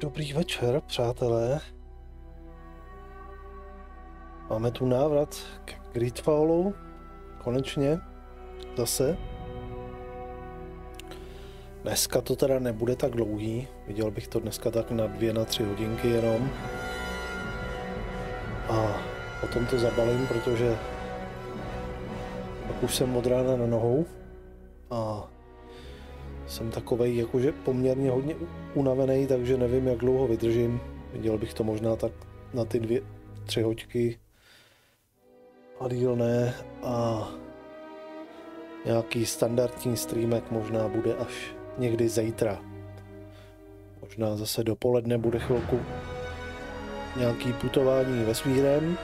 Dobrý večer, přátelé. Máme tu návrat k Gridfallu. Konečně. Zase. Dneska to teda nebude tak dlouhý. Viděl bych to dneska tak na dvě, na tři hodinky jenom. A potom to zabalím, protože pak už jsem od rána na nohou. A jsem takovej jakože poměrně hodně unavený, takže nevím, jak dlouho vydržím. Viděl bych to možná tak na ty dvě, tři hoďky. A díl ne. A nějaký standardní streamek možná bude až někdy zítra. Možná zase dopoledne bude chvilku nějaký putování vesmírem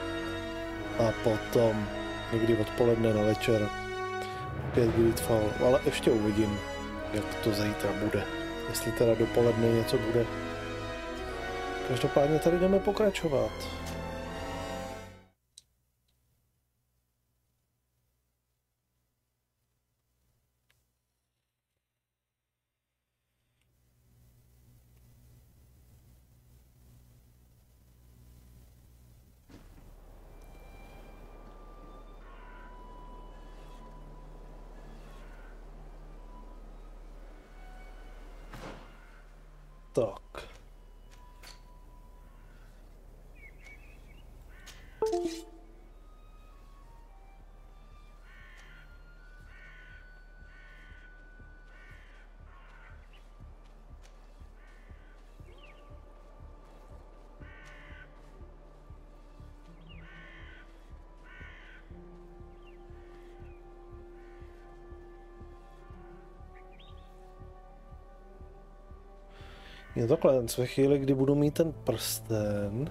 a potom někdy odpoledne na večer opět Gridfall, ale ještě uvidím jak to zítra bude. Jestli teda dopoledne něco bude. Každopádně tady jdeme pokračovat. Je takhle, ve chvíli, kdy budu mít ten prsten,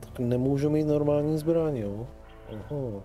tak nemůžu mít normální zbraň, jo? Aha.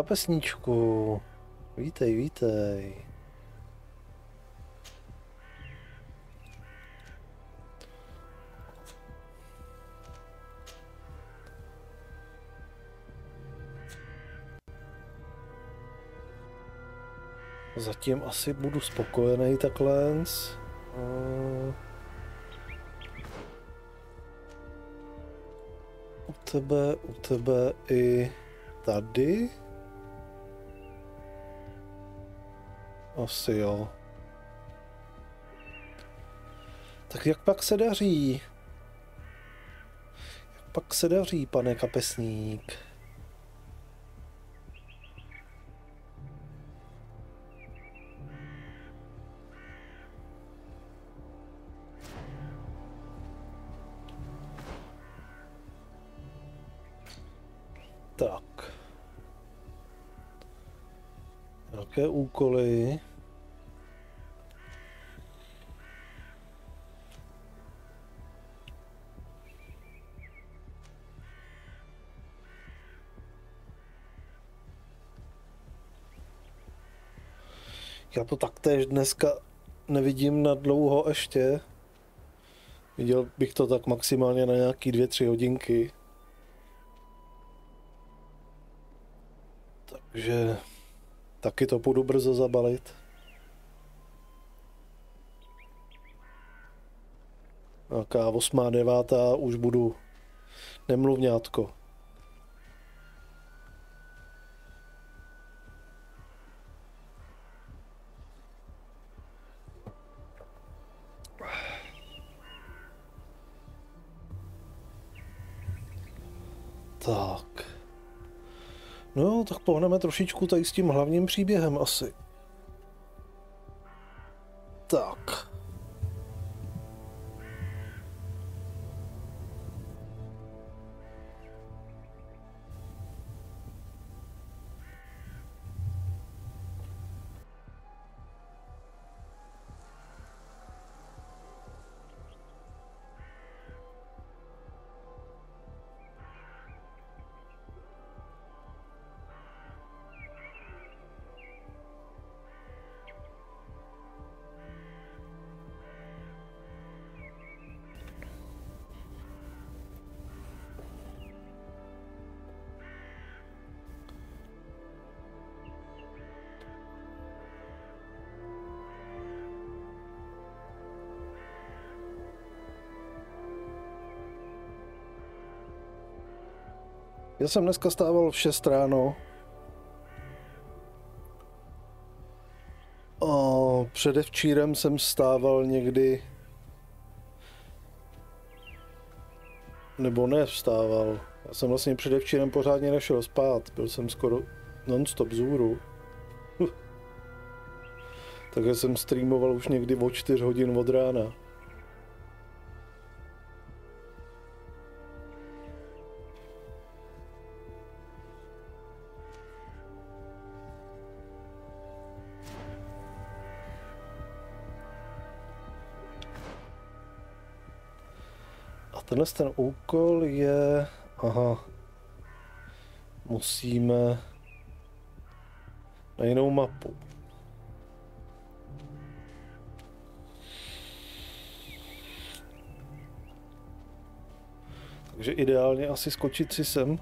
Kapesníčku. Vítej, vítej. Zatím asi budu spokojený takhle. U tebe, u tebe i tady? Asi jo. Tak jak pak se daří? Jak pak se daří, pane kapesník? Já to taktéž dneska nevidím na dlouho ještě. Viděl bych to tak maximálně na nějaký dvě, tři hodinky. Takže Taky to půjdu brzo zabalit. Nějaká osmá, devátá, už budu nemluvňátko. Tak pohneme trošičku tady s tím hlavním příběhem asi. Tak. Já jsem dneska stával v 6 ráno. A předevčírem jsem stával někdy... Nebo ne vstával. Já jsem vlastně předevčírem pořádně nešel spát. Byl jsem skoro non-stop zůru. Takže jsem streamoval už někdy o 4 hodin od rána. Tenhle ten úkol je... Aha. Musíme na jinou mapu. Takže ideálně asi skočit si sem.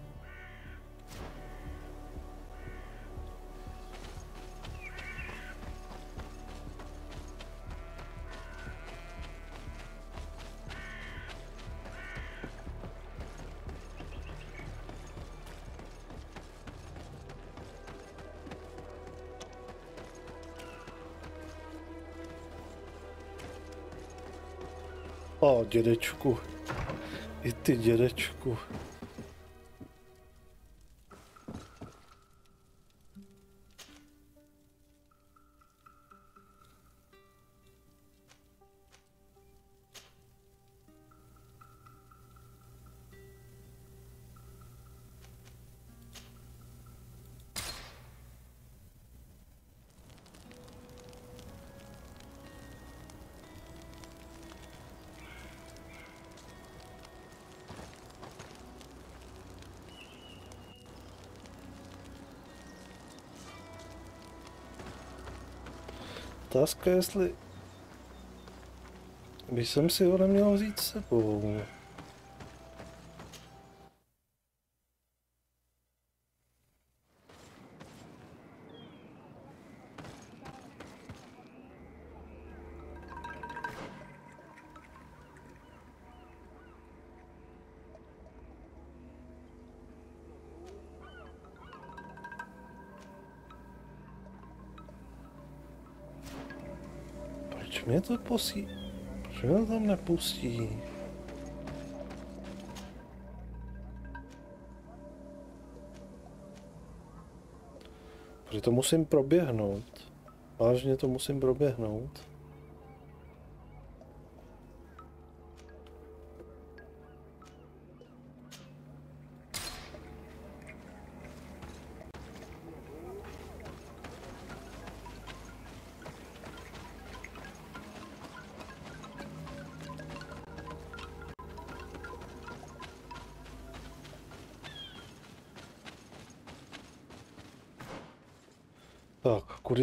Dědečku. I ty dědečku. Otázka, jestli by jsem si ho neměl vzít s sebou. Mě to posí? Proč mě to tam nepustí? Protože to musím proběhnout. Vážně to musím proběhnout.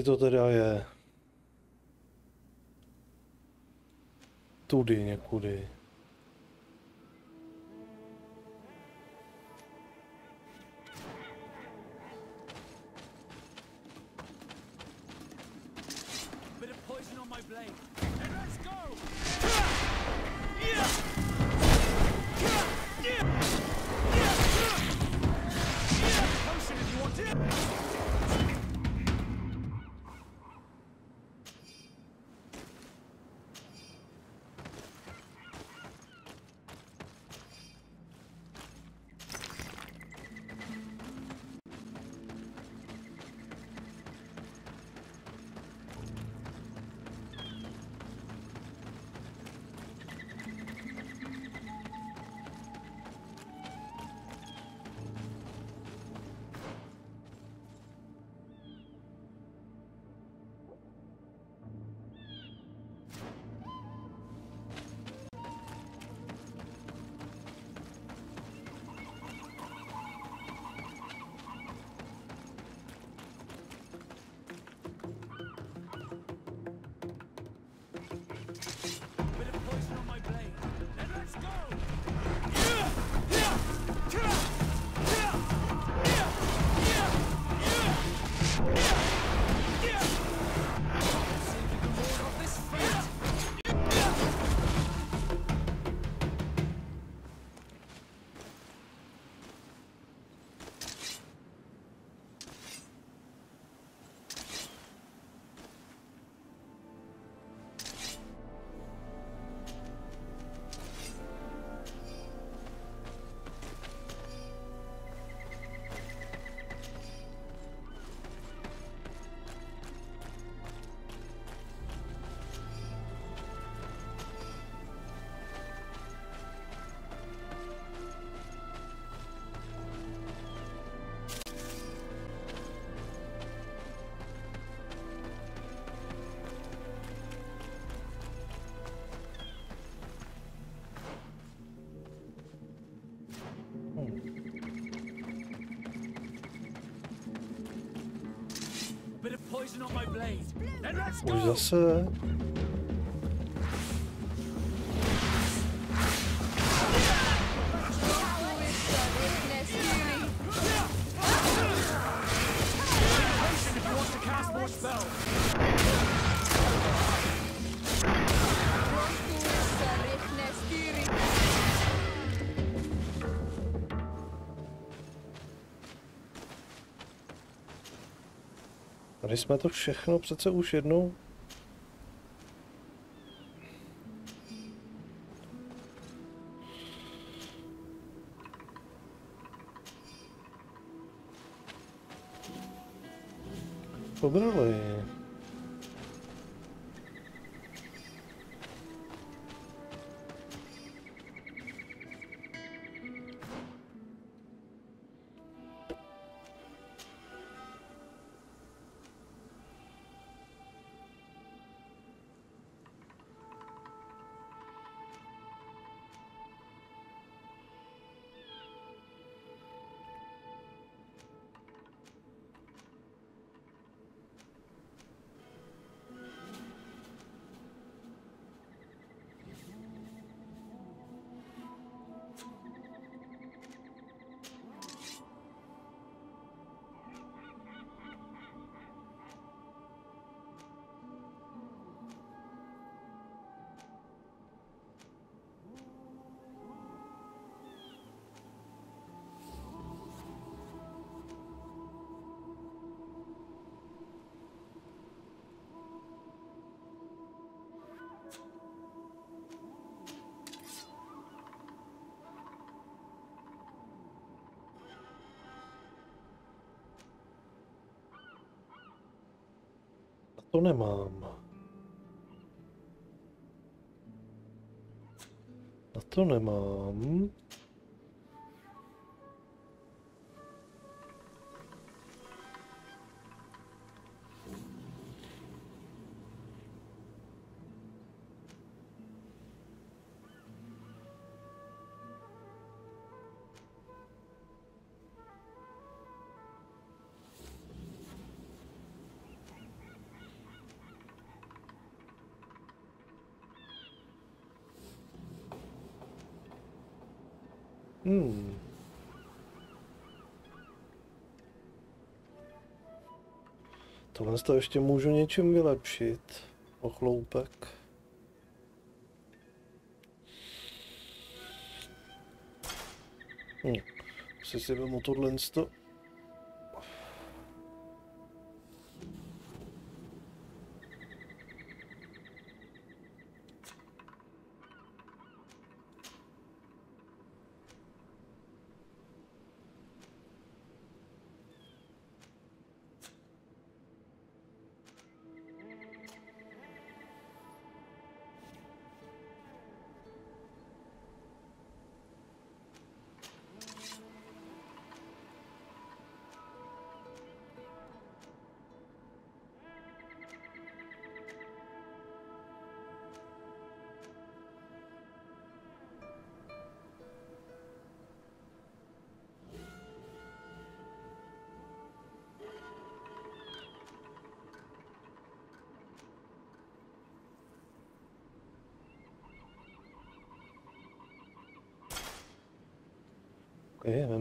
To teda je? Tudy někudy. Then let's Už Tady jsme to všechno přece už jednou. Pobrali. To nemám. Na to nemám. Hmm. Tohle to ještě můžu něčím vylepšit. Ochloupek. Hm. Si si vezmu tohle to.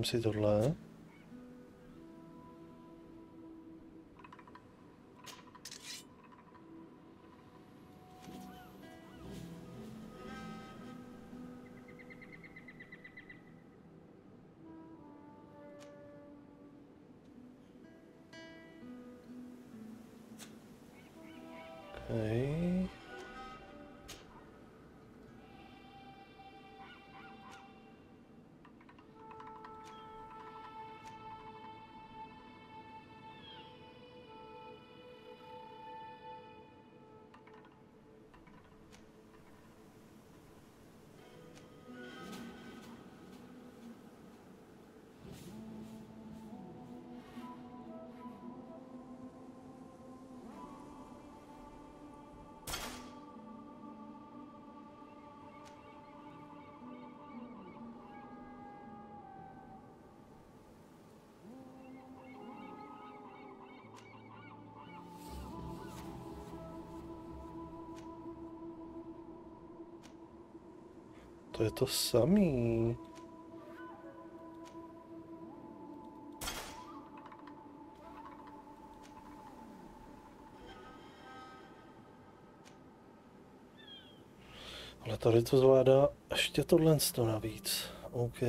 Si tohle. To je to samý. Ale tady to zvládá ještě tohle to navíc. OK.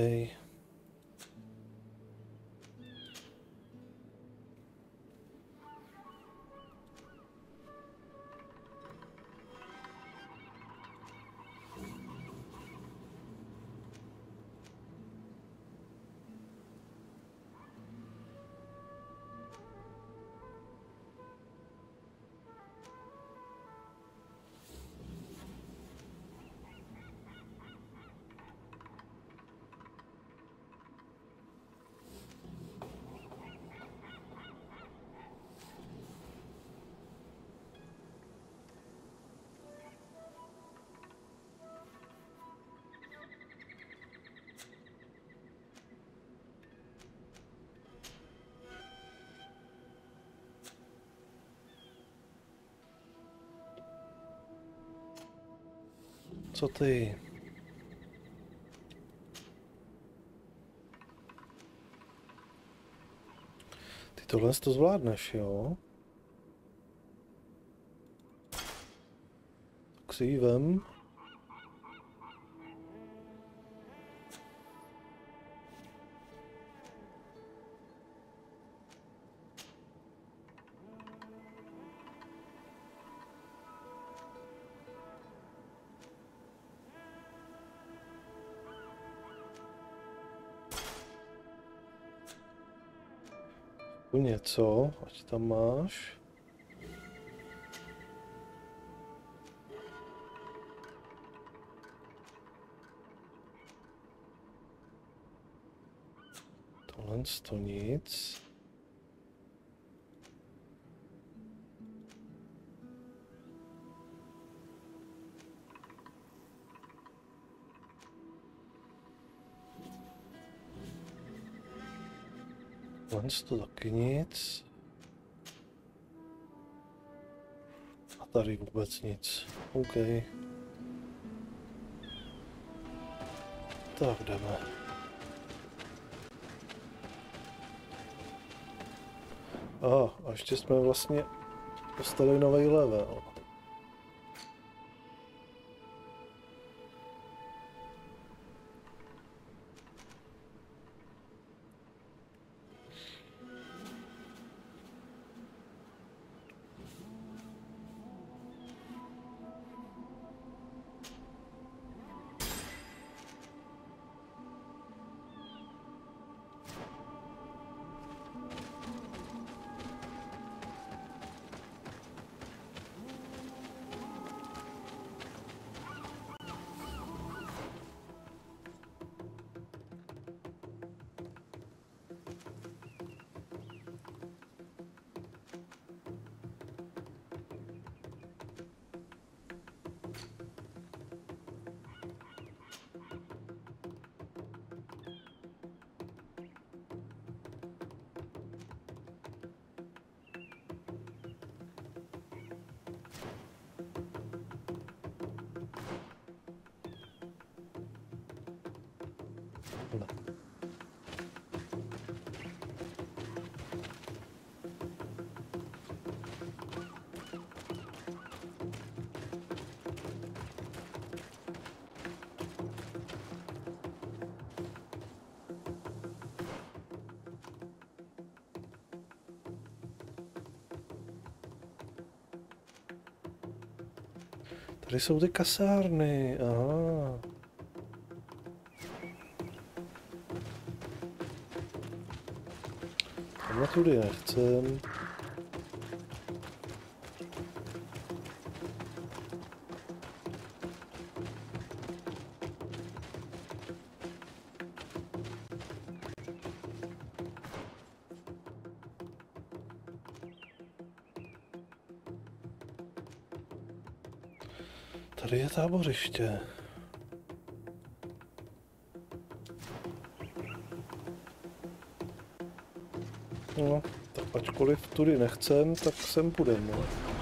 Co ty? Ty tohle to zvládneš, jo? Tak si ji vem. Tu něco, ať tam máš. Tohle to nic. Tohle to taky nic. A tady vůbec nic. OK. Tak jdeme. Aha, a ještě jsme vlastně dostali nový level. Tady jsou ty kasárny, aha. Tamhle tudy nechcem. Tábořiště. No, tak ačkoliv tudy nechcem, tak sem půjdem, no.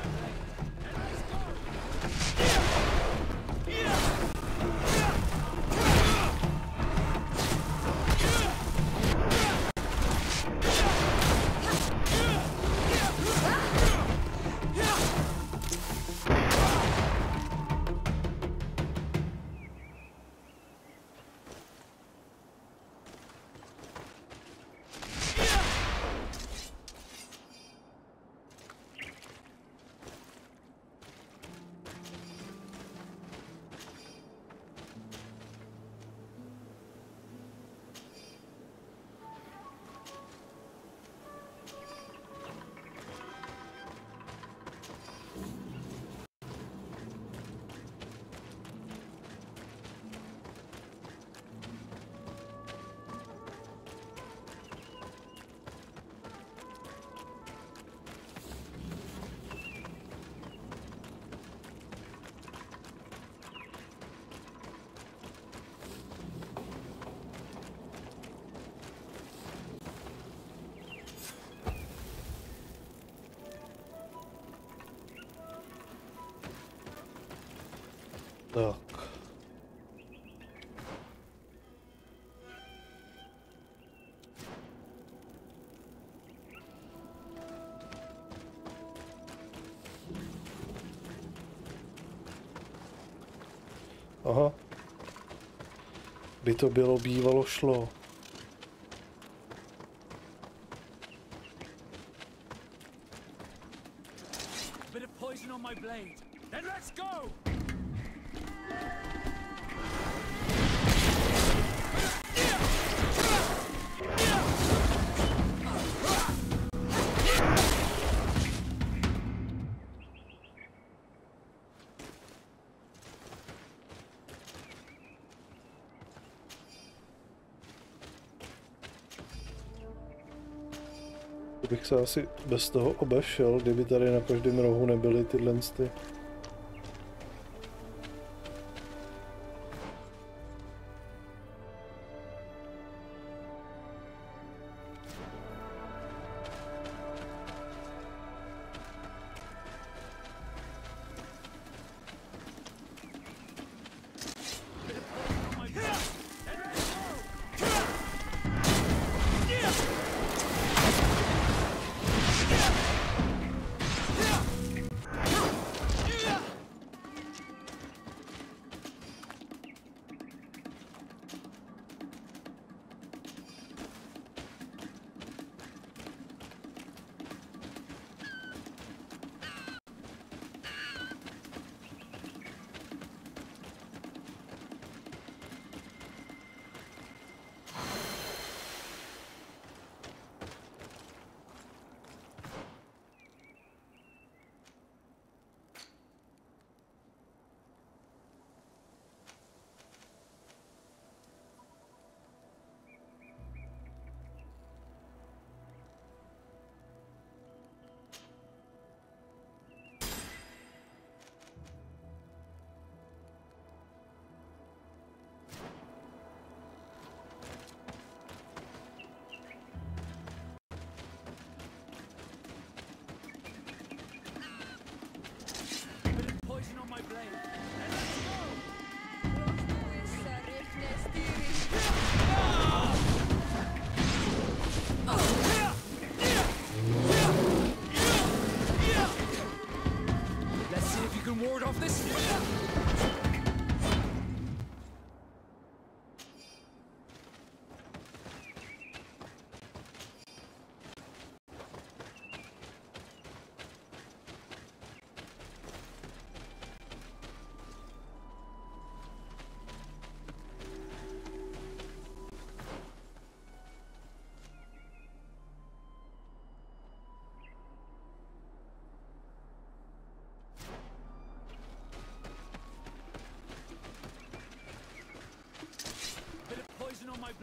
Tak. Aha. By to bylo bývalo šlo. Bit of poison on my blade. Then let's go! Bych se asi bez toho obešel, kdyby tady na každém rohu nebyly tyhle ty.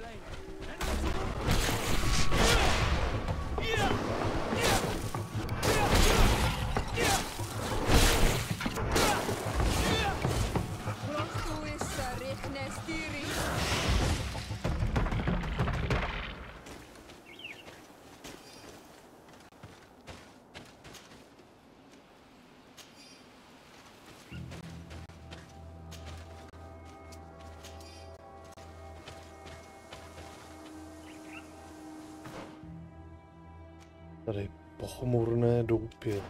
Blade. Tady pochmurné doupě.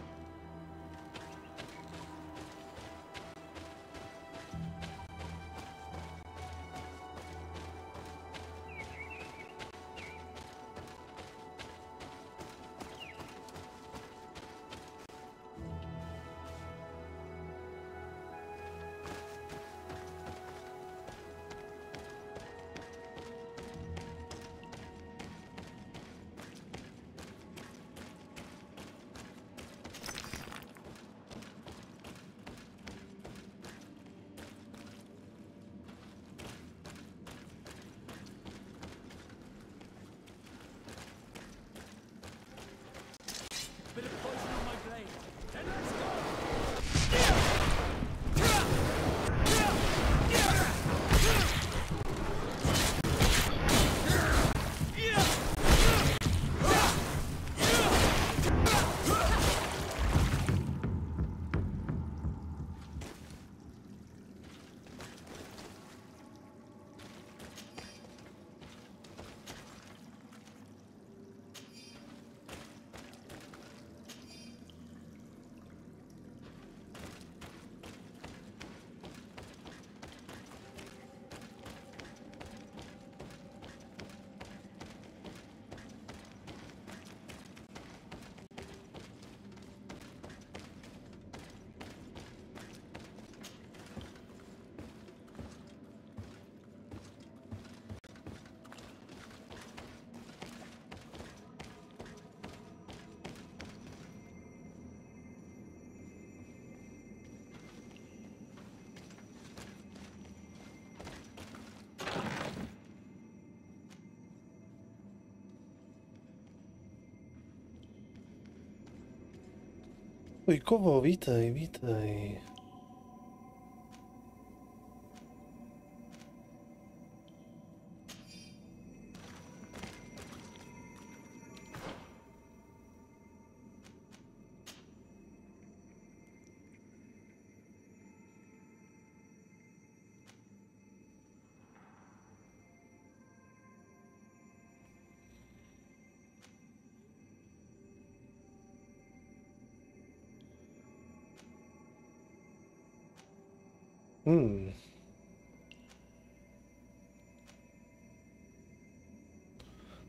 y cómo Vita y Vita y...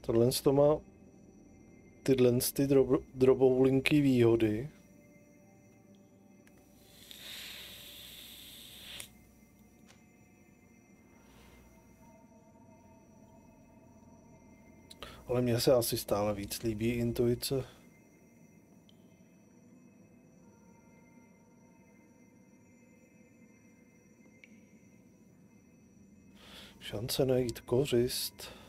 Tohle to má tyhle ty drob, droboulinky výhody. Ale mně se asi stále víc líbí intuice. Šance najít kořist.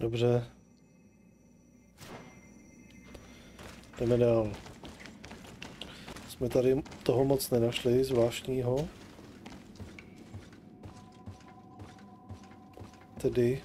Dobře. Jdeme dál. Jsme tady toho moc nenašli, zvláštního. Tedy...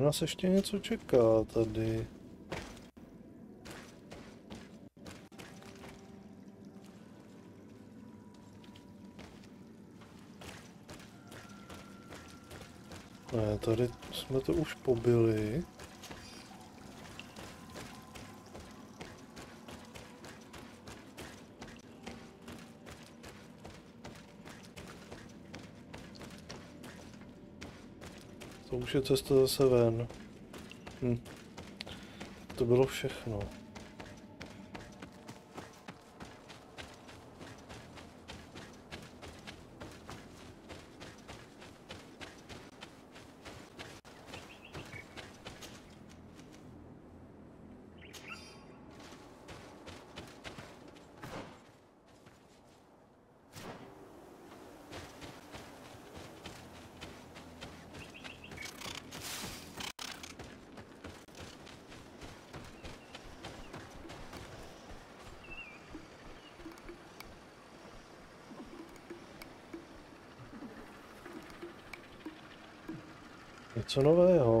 Třeba nás ještě něco čeká tady. Ne, tady jsme to už pobili. Už je cesta zase ven. Hm. To bylo všechno. Něco nového. Bit of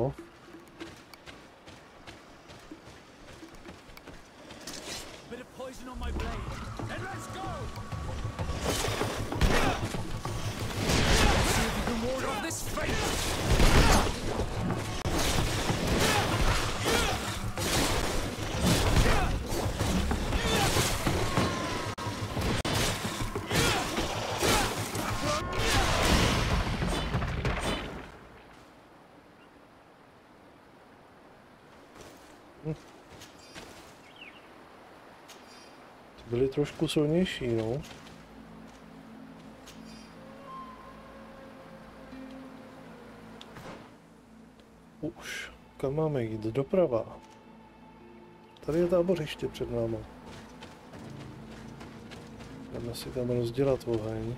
trošku silnější, no. Už. Kam máme jít? Doprava. Tady je tábořiště před náma. Jdeme si tam rozdělat oheň.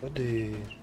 Tady.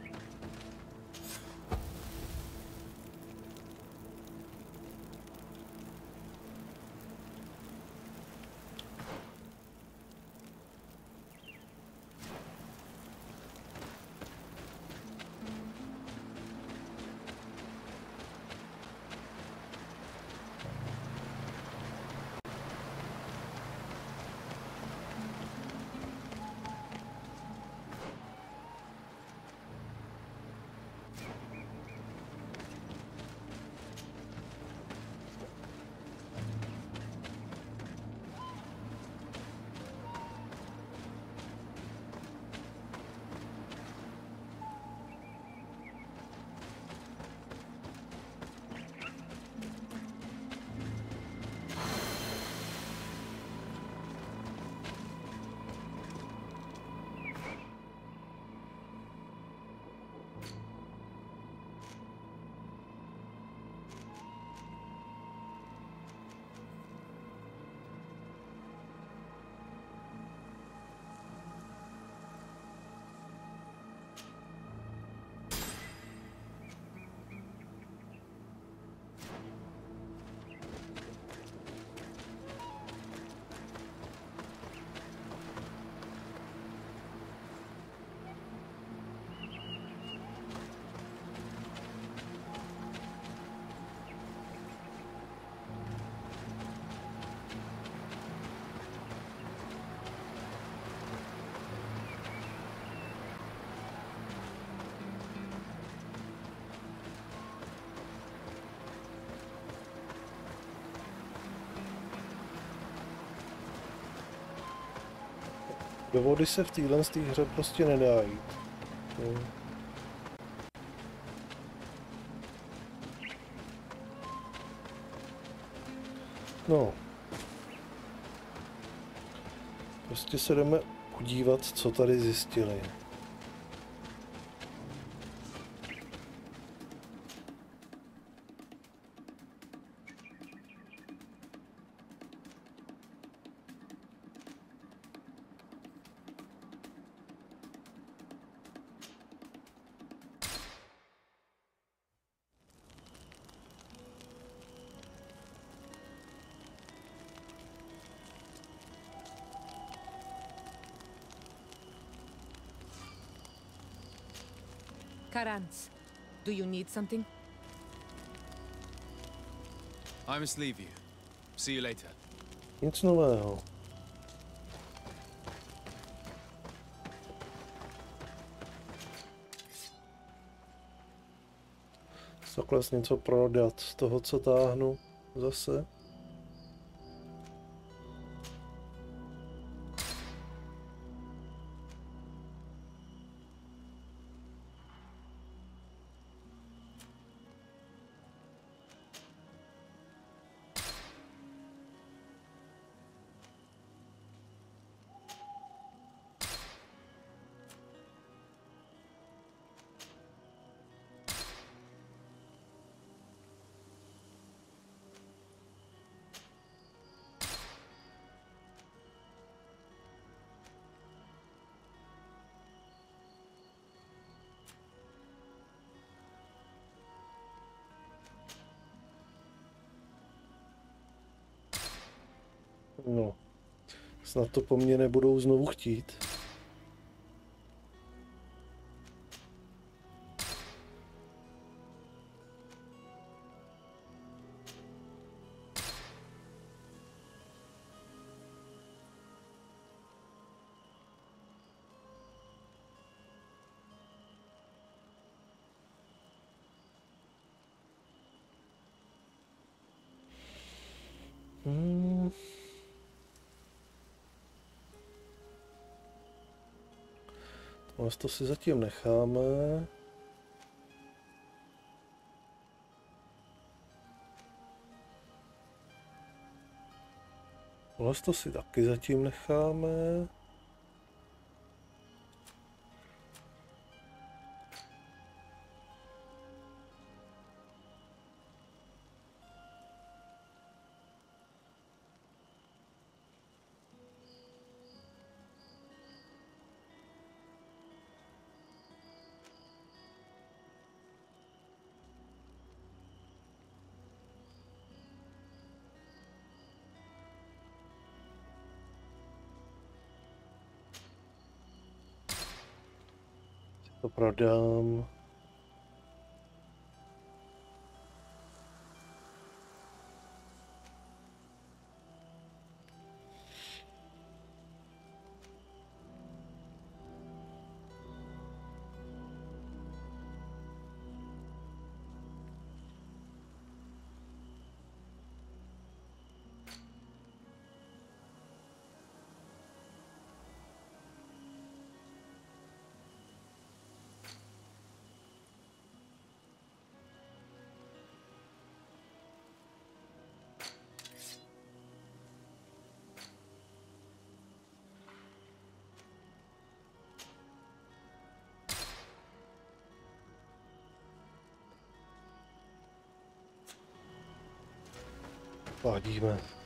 Do vody se v téhle hře prostě nedá jít. No. No. Prostě se jdeme podívat, co tady zjistili. Karans, do you need something? I must leave you. See you later. Nic nového. Takhle něco prodat z toho, co táhnu zase. Snad to po mně nebudou znovu chtít. Hmm. Tohle to si zatím necháme. Tohle to si taky zatím necháme. To Oh, 们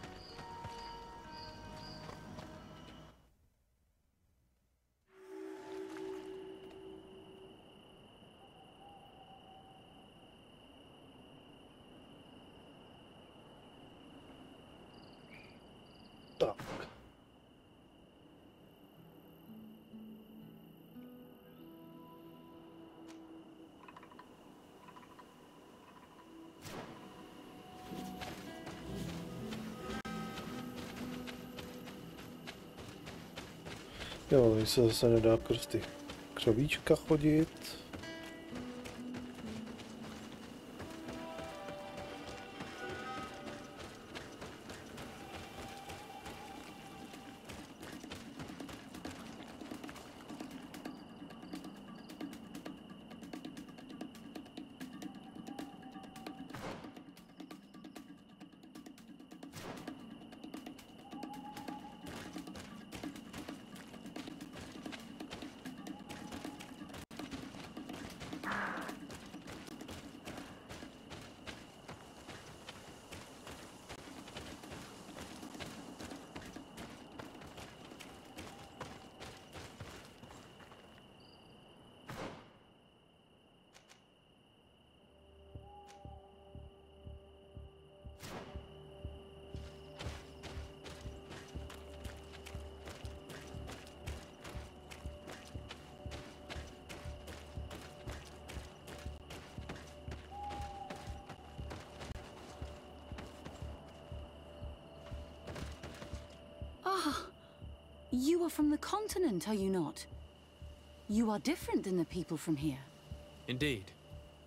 Jo, se zase nedá ty křovíčka chodit. You are from the continent, are you not? You are different than the people from here. Indeed.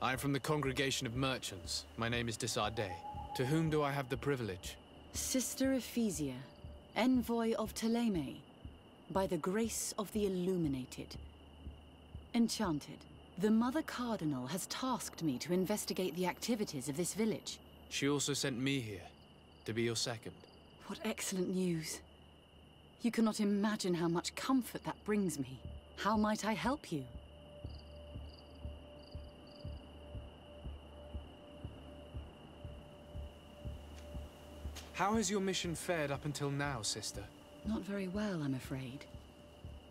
I am from the Congregation of Merchants. My name is De Sardet. To whom do I have the privilege? Sister Ephesia, envoy of Thélème, by the grace of the Illuminated. Enchanted, the Mother Cardinal has tasked me to investigate the activities of this village. She also sent me here, to be your second. What excellent news. You cannot imagine how much comfort that brings me. How might I help you? How has your mission fared up until now, sister? Not very well, I'm afraid.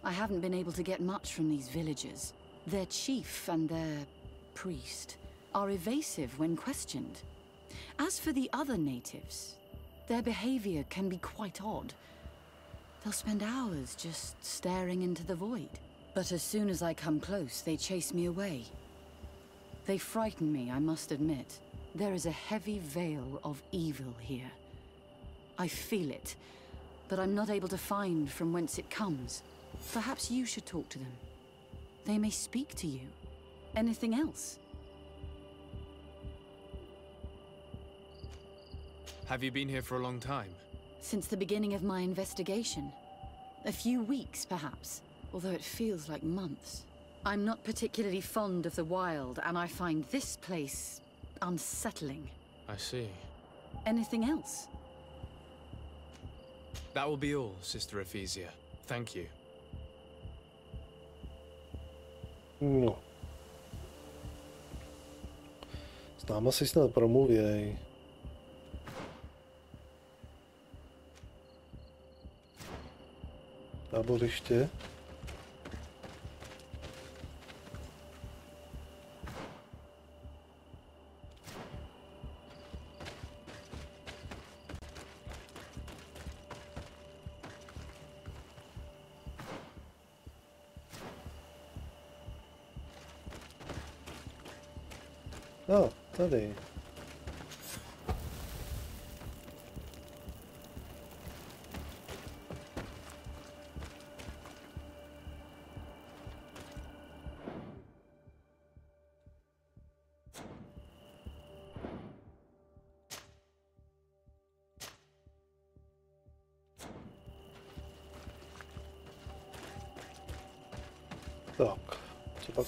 I haven't been able to get much from these villagers. Their chief and their priest are evasive when questioned. As for the other natives, Their behavior can be quite odd. They'll spend hours just staring into the void. But as soon as I come close, they chase me away. They frighten me, I must admit. There is a heavy veil of evil here. I feel it, but I'm not able to find from whence it comes. Perhaps you should talk to them. They may speak to you. Anything else? Have you been here for a long time? Since the beginning of my investigation. A few weeks, perhaps, although it feels like months. I'm not particularly fond of the wild, and I find this place unsettling. I see. Anything else? That will be all, Sister Ephesia. Thank you. No. S náma si snad promluvěj. Táboriště. No, tady.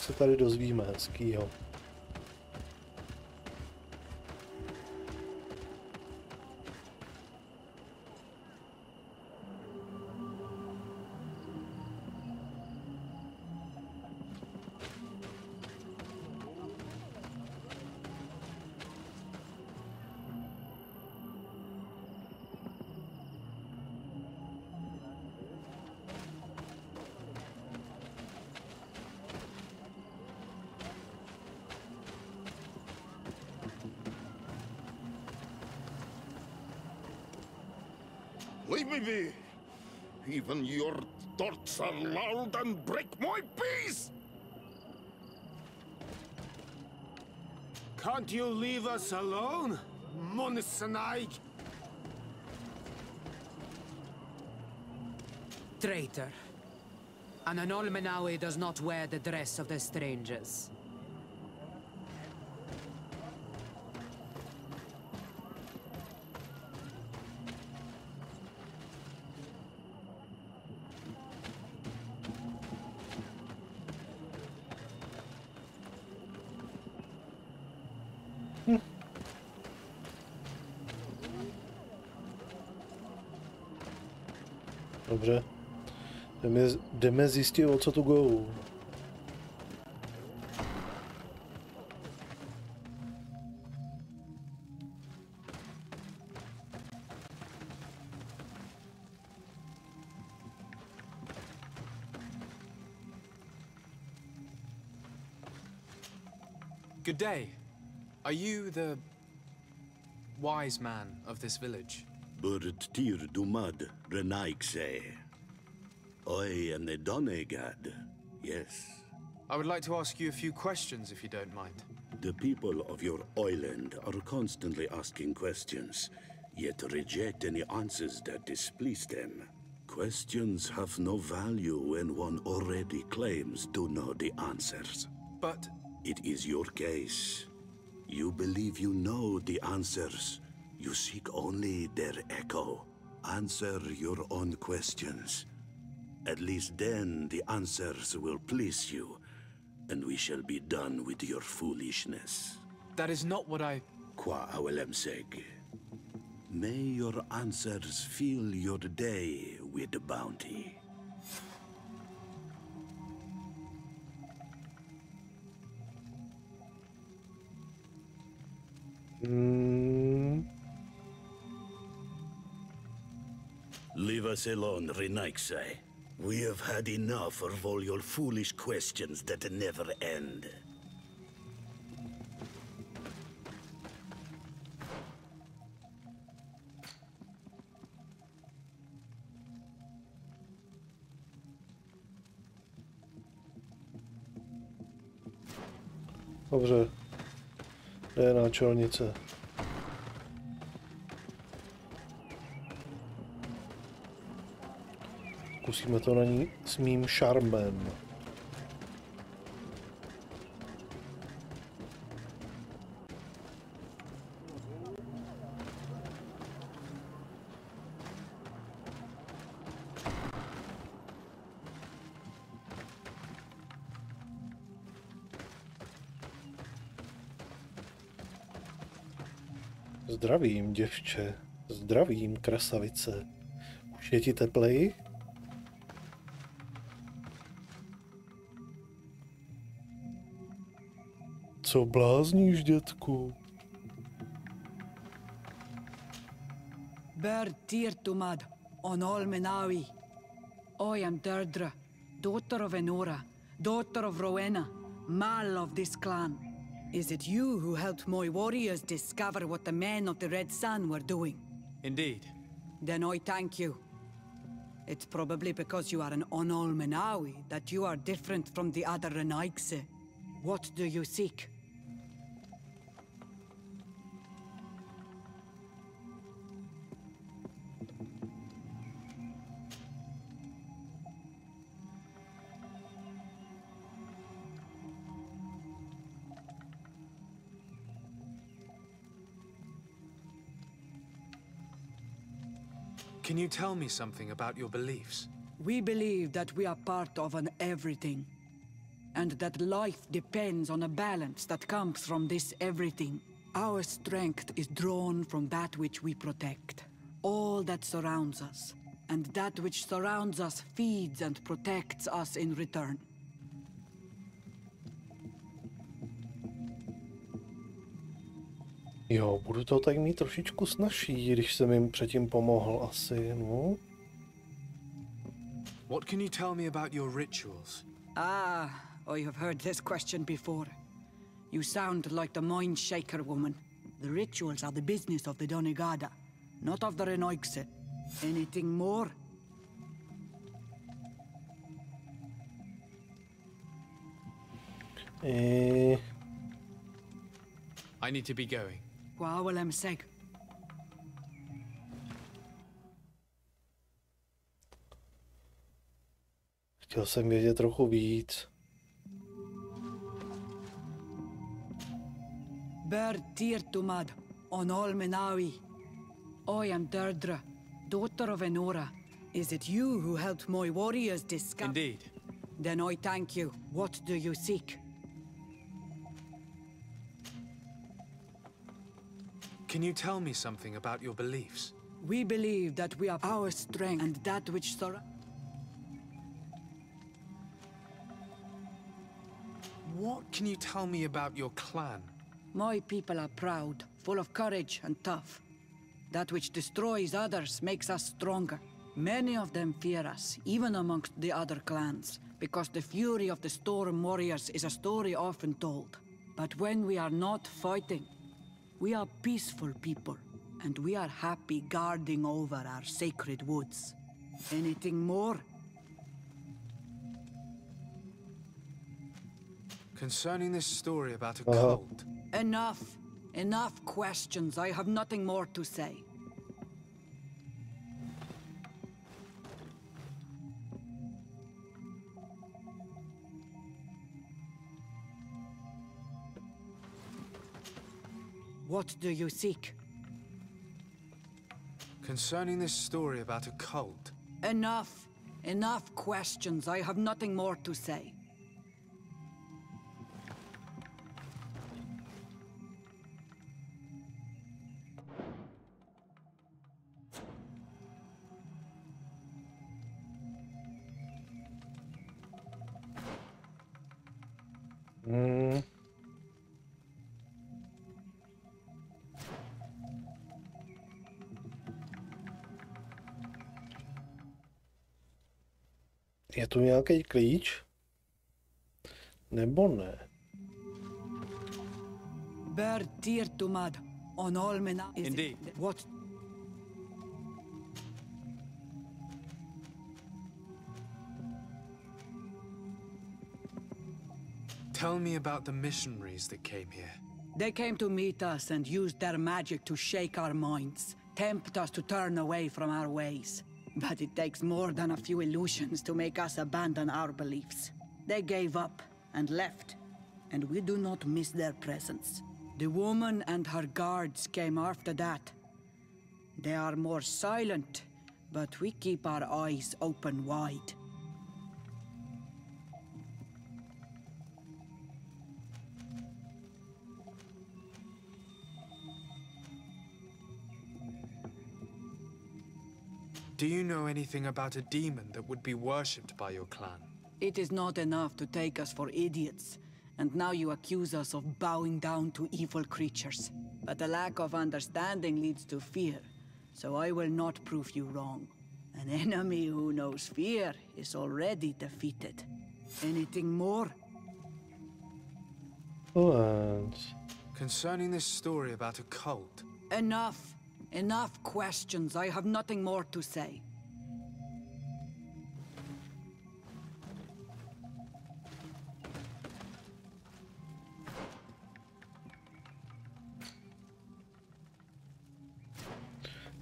Se tady dozvíme hezkýho? Loud and break my peace. Can't you leave us alone, Monisanaig? Traitor. An Anolmenawi does not wear the dress of the strangers. Jdeme, jdeme zjistit, o co tu go. Good day. Are you the wise man of this village? Burt tir dumad renaikse. I am the Doneigad. Yes. I would like to ask you a few questions, if you don't mind. The people of your island are constantly asking questions, yet reject any answers that displease them. Questions have no value when one already claims to know the answers. But It is your case. You believe you know the answers. You seek only their echo. Answer your own questions. At least then the answers will please you, and we shall be done with your foolishness. that is not what I. Qua awelemseg. May your answers fill your day with bounty. Hmm, Leave us alone, Renaigse. We have had enough of all your foolish questions that never end. Dobrze. Na ciolnicę. Zkusíme to na ní s mým šarmem. Zdravím, děvče. Zdravím, krasavice. Už je ti tepleji? Co blázníš, dětku? Ber Tirtumad on Olmenawi. I am Deirdre, daughter of Enora, daughter of Rowena, Mal of this clan. Is it you who helped my warriors discover what the men of the Red Sun were doing? Indeed. Then I thank you. It's probably because you are an Onolmenawi that you are different from the other Renaigse. What do you seek? Can you tell me something about your beliefs? We believe that we are part of an everything. And that life depends on a balance that comes from this everything. Our strength is drawn from that which we protect. All that surrounds us. And that which surrounds us feeds and protects us in return. Jo, budu to tak mít trošičku snažší, když jsem jim předtím pomohl asi, no. What can you tell me about your rituals? Ah, I have heard this question before. You sound like the Mind Shaker woman. The rituals are the business of the Donegada, not of the Renoigse. Anything more? I... I need to be going. Gwawalem seg. Chtěl jsem vědět trochu víc. Ber Tirtumad, on Olmenawi. I am Deirdre, daughter of Enora. Is it you who helped my warriors discover? Indeed. Then I thank you. What do you seek? Can you tell me something about your beliefs? We believe that we are our strength and that which sur- What can you tell me about your clan? My people are proud, full of courage and tough. That which destroys others makes us stronger. Many of them fear us, even amongst the other clans, because the fury of the Storm Warriors is a story often told. But when we are not fighting, we are peaceful people, and we are happy guarding over our sacred woods. Anything more? Concerning this story about a Uh-huh. cult, Enough. Enough questions. I have nothing more to say. What do you seek? concerning this story about a cult, Enough. Enough questions. I have nothing more to say. Tu nějaký klíč? Nebo ne? Ber Tirtumad on Olmena. Is it- Indeed. What? Tell me about the missionaries that came here. They came to meet us and used their magic to shake our minds, tempt us to turn away from our ways. But it takes more than a few illusions to make us abandon our beliefs. They gave up and left, and we do not miss their presence. The woman and her guards came after that. They are more silent, but we keep our eyes open wide. Do you know anything about a demon that would be worshipped by your clan? It is not enough to take us for idiots, and now you accuse us of bowing down to evil creatures. But a lack of understanding leads to fear, so I will not prove you wrong. An enemy who knows fear is already defeated. Anything more? Oh, and Concerning this story about a cult, Enough. Enough questions. I have nothing more to say.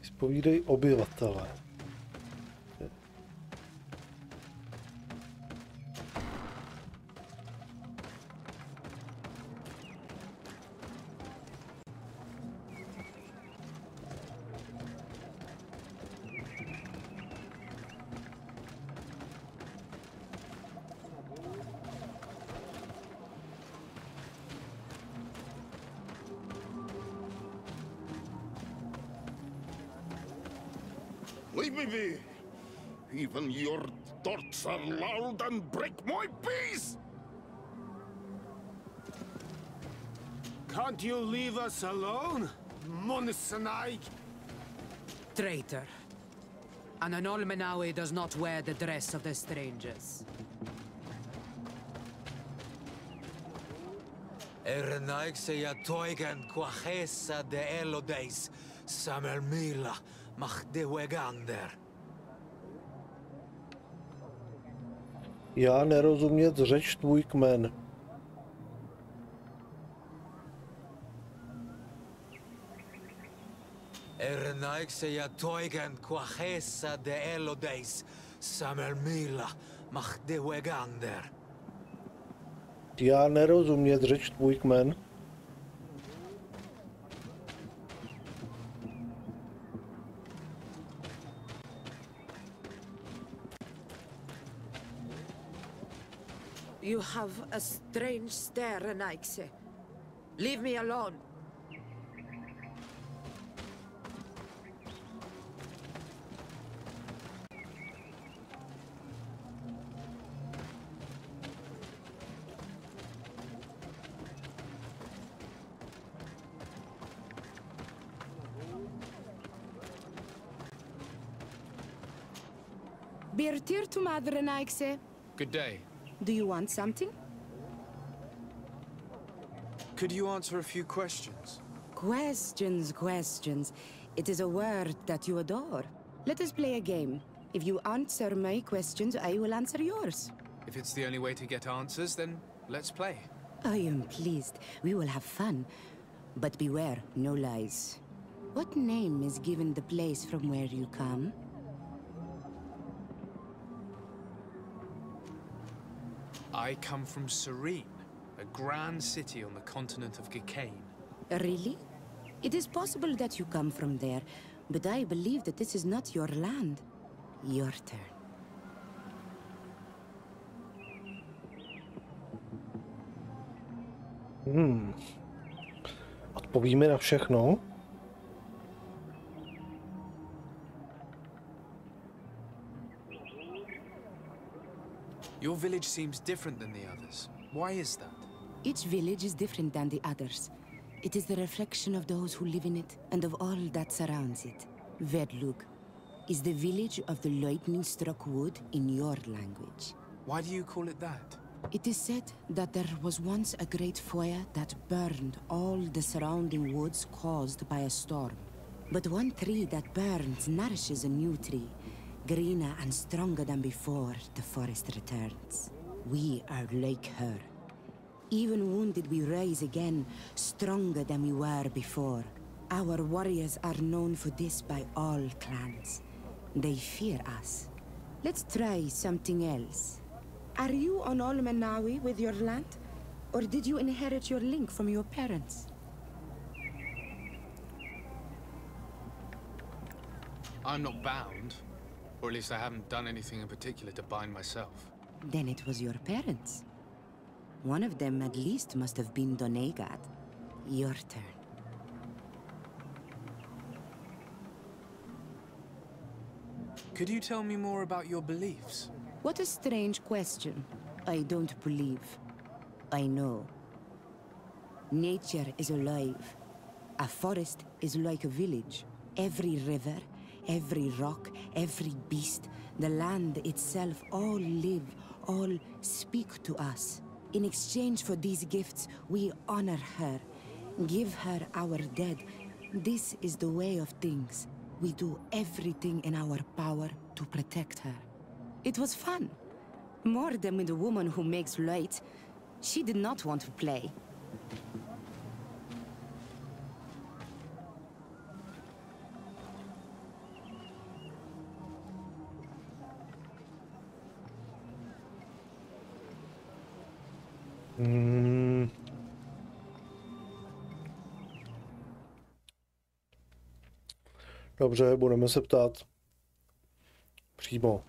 Spovídej obyvatele. Us alone? Munsanaik! Traitor. An Anolmenawi does not wear the dress of the strangers. Ernaik se ja toigen quachesa de elodeis, samer mila, mach de. Já nerozumět řeč tvůj kmen. Ernaik se ja toigen quachesa de elodeis, samer mila, mach de wegander. Já nerozumět řeč tvůj kmen. You have a strange stare, Renaigse. Leave me alone. Birtir to Madre Naikse. good day. Do you want something? Could you answer a few questions? Questions, questions. It is a word that you adore. Let us play a game. If you answer my questions, I will answer yours. If it's the only way to get answers, then let's play. I am pleased. We will have fun. But beware, no lies. What name is given the place from where you come? I come from Serene, a grand city on the continent of Gikane. Really? It is possible that you come from there, but I believe that this is not your land. Your turn. Hmm. Odpovíme na všechno. Your village seems different than the others. Why is that? Each village is different than the others. It is the reflection of those who live in it and of all that surrounds it. Vedlug is the village of the lightning-struck wood in your language. Why do you call it that? It is said that there was once a great fire that burned all the surrounding woods caused by a storm. But one tree that burns nourishes a new tree, greener and stronger than before the forest returns. We are like her. Even wounded, we rise again, stronger than we were before. Our warriors are known for this by all clans. They fear us. Let's try something else. Are you on Olmenawi with your land? Or did you inherit your link from your parents? I'm not bound. Or at least I haven't done anything in particular to bind myself. Then it was your parents. One of them at least must have been Doneigad. Your turn. Could you tell me more about your beliefs? What a strange question. I don't believe. I know. Nature is alive. A forest is like a village. Every river, every rock, every beast, the land itself, all live, all speak to us. In exchange for these gifts, we honor her, give her our dead. This is the way of things. We do everything in our power to protect her. It was fun. More than with the woman who makes light. She did not want to play. Hmm. Dobře, budeme se ptát přímo.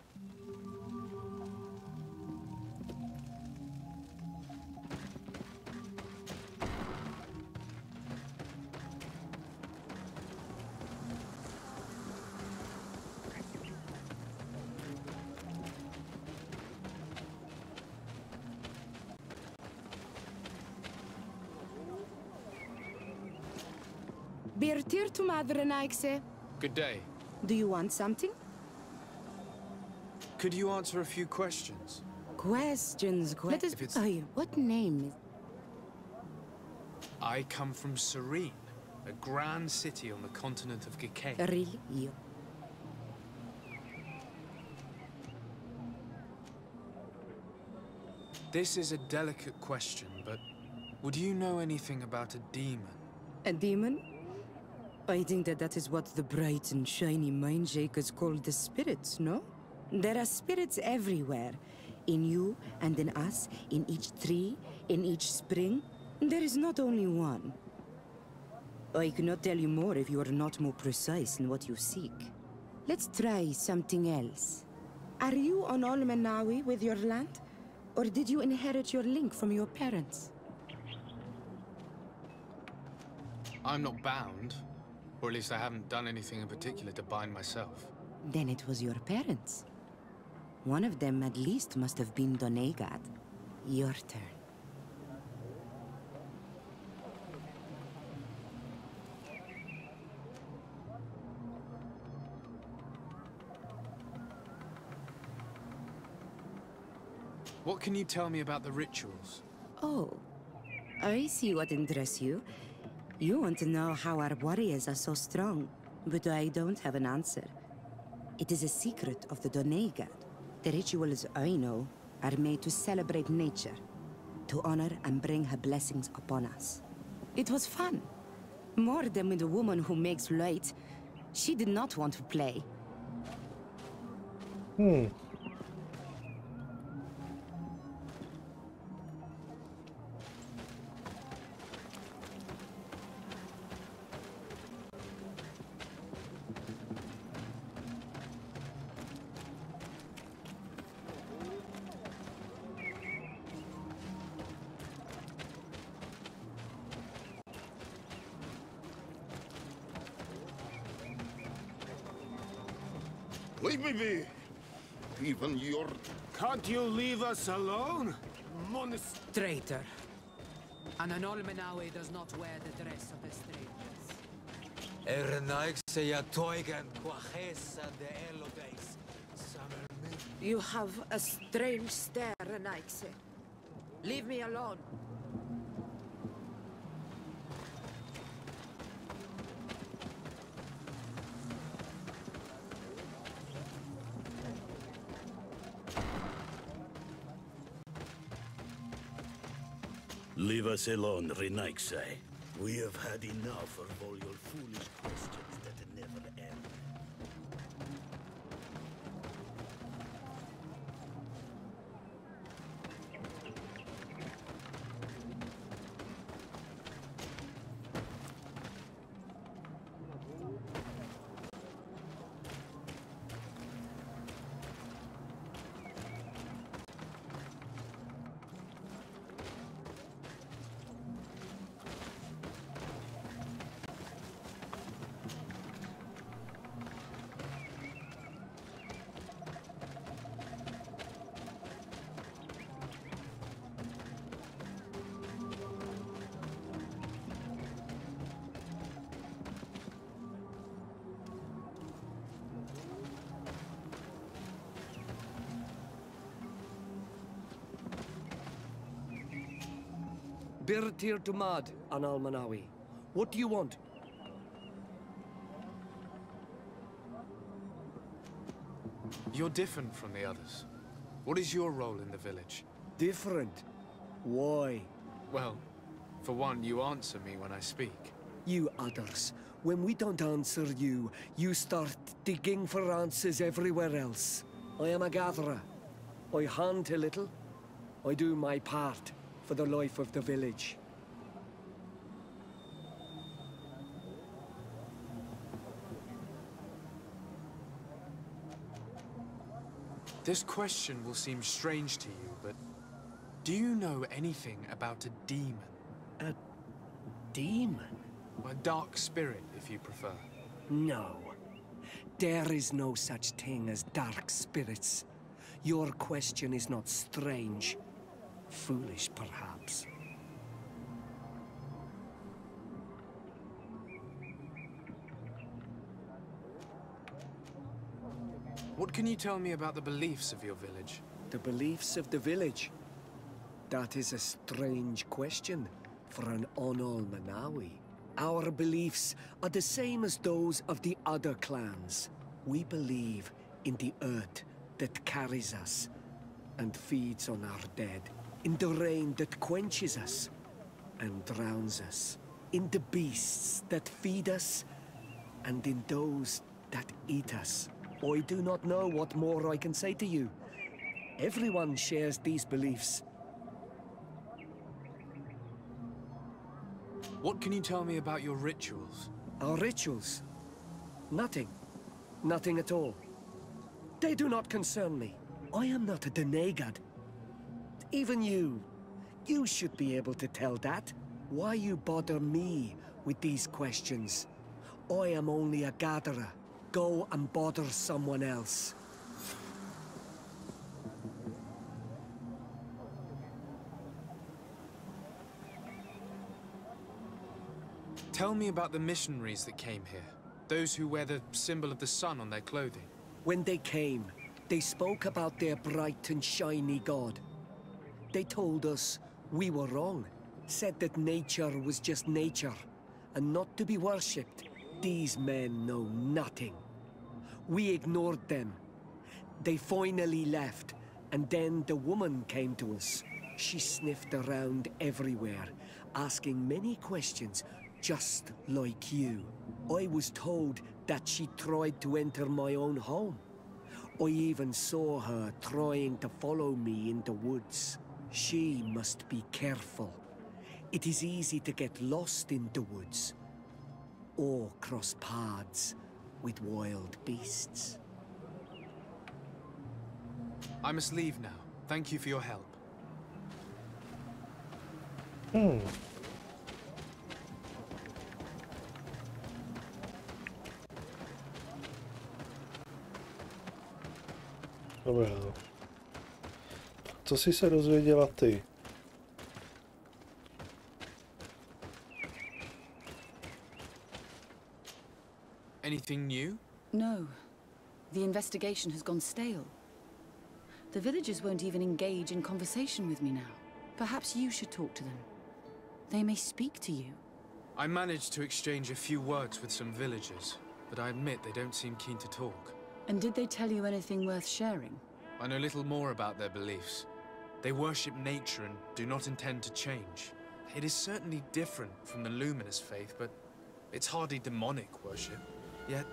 Birtir to Good day. Do you want something? Could you answer a few questions? Questions, que- Let us... If it's- Oh, what name is... I come from Serene, a grand city on the continent of Gikane. Really? You. This is a delicate question, but would you know anything about a demon? A demon? I think that that is what the bright and shiny mind shakers call the spirits, no? There are spirits everywhere. In you and in us, in each tree, in each spring. There is not only one. I cannot tell you more if you are not more precise in what you seek. Let's try something else. Are you on Olmenawi with your land? Or did you inherit your link from your parents? I'm not bound. Or at least I haven't done anything in particular to bind myself. Then it was your parents. One of them at least must have been Doneigad. Your turn. What can you tell me about the rituals? Oh, I see what interests you. You want to know how our warriors are so strong, but I don't have an answer. It is a secret of the Doneigad. The rituals I know are made to celebrate nature, to honor and bring her blessings upon us. It was fun. More than with the woman who makes light. She did not want to play. Hmm. Us alone? Monist... Traitor. An Anolmenawe does not wear the dress of the strangers. Ernaik se ya toigan quachesa de elodeis. You have a strange stare, Anaxe. Leave me alone. Renaigse. We have had enough of all your foolish questions Birtir Dumad, an Almanawi. What do you want? You're different from the others. What is your role in the village? Different? Why? Well, for one, you answer me when I speak. You others, when we don't answer you, you start digging for answers everywhere else. I am a gatherer. I hunt a little. I do my part for the life of the village. This question will seem strange to you, but do you know anything about a demon? A demon? A dark spirit, if you prefer. No. There is no such thing as dark spirits. Your question is not strange. Foolish, perhaps. Can you tell me about the beliefs of your village? The beliefs of the village? That is a strange question for an Onol Manawi. Our beliefs are the same as those of the other clans. We believe in the earth that carries us and feeds on our dead, in the rain that quenches us and drowns us, in the beasts that feed us and in those that eat us. I do not know what more I can say to you. Everyone shares these beliefs. What can you tell me about your rituals? Our rituals? Nothing. Nothing at all. They do not concern me. I am not a Doneigad. Even you. You should be able to tell that. Why you bother me with these questions? I am only a gatherer. Go and bother someone else. Tell me about the missionaries that came here. Those who wear the symbol of the sun on their clothing. When they came, they spoke about their bright and shiny god. They told us we were wrong, said that nature was just nature, and not to be worshipped. These men know nothing. We ignored them. They finally left, and then the woman came to us. She sniffed around everywhere, asking many questions, just like you. I was told that she tried to enter my own home. I even saw her trying to follow me in the woods. She must be careful. It is easy to get lost in the woods, or cross paths with wild beasts. I must leave now. Thank you for your help. Hmm. Dobrá. Co jsi se dozvěděla ty? Anything new? No. The investigation has gone stale. The villagers won't even engage in conversation with me now. Perhaps you should talk to them. They may speak to you. I managed to exchange a few words with some villagers, but I admit they don't seem keen to talk. And did they tell you anything worth sharing? I know little more about their beliefs. They worship nature and do not intend to change. It is certainly different from the Luminous faith, but it's hardly demonic worship. Yet,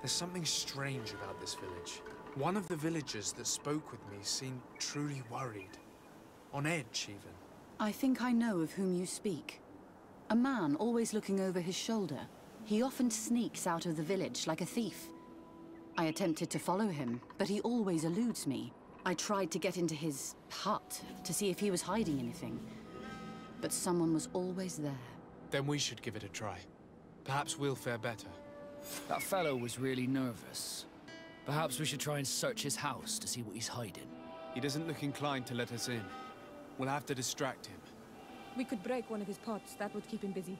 there's something strange about this village. One of the villagers that spoke with me seemed truly worried. On edge, even. I think I know of whom you speak. A man always looking over his shoulder. He often sneaks out of the village like a thief. I attempted to follow him, but he always eludes me. I tried to get into his hut to see if he was hiding anything. But someone was always there. Then we should give it a try. Perhaps we'll fare better. That fellow was really nervous. Perhaps we should try and search his house to see what he's hiding. He doesn't look inclined to let us in. We'll have to distract him. We could break one of his pots. That would keep him busy.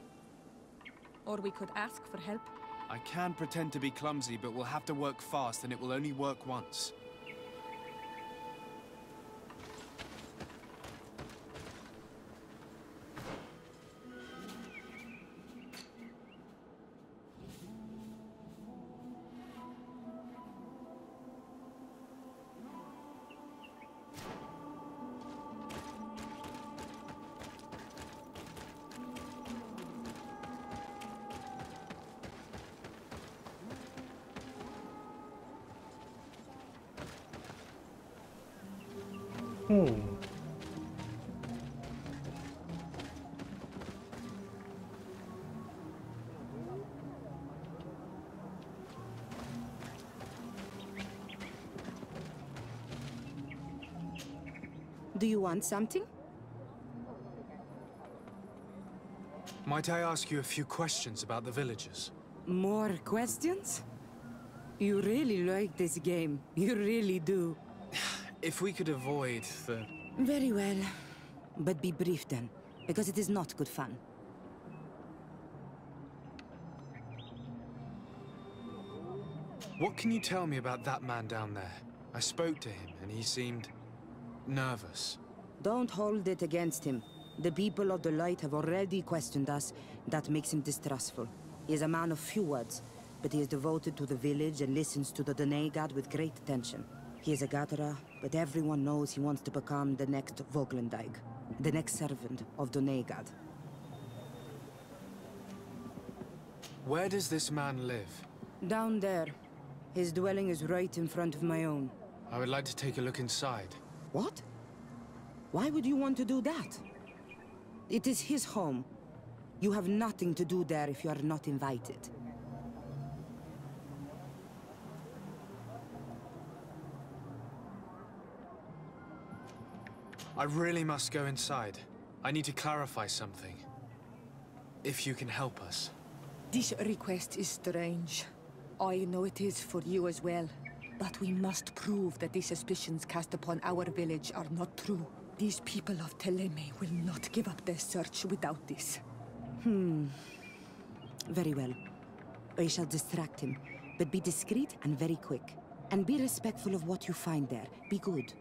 Or we could ask for help. I can pretend to be clumsy, but we'll have to work fast, and it will only work once. Do you want something? Might I ask you a few questions about the villagers? More questions? You really like this game. You really do. If we could avoid the... Very well. But be brief then, because it is not good fun. What can you tell me about that man down there? I spoke to him, and he seemed... nervous. Don't hold it against him. The people of the light have already questioned us. That makes him distrustful. He is a man of few words, but he is devoted to the village and listens to the Danae god with great attention. He is a gatherer, but everyone knows he wants to become the next Voglendyke, the next servant of Danae god. Where does this man live? Down there. His dwelling is right in front of my own. I would like to take a look inside. What? Why would you want to do that? It is his home. You have nothing to do there if you are not invited. I really must go inside. I need to clarify something. If you can help us. This request is strange. I know it is for you as well. But we must prove that the suspicions cast upon our village are not true. These people of Thélème will not give up their search without this. Hmm. Very well. I shall distract him, but be discreet and very quick. And be respectful of what you find there. Be good.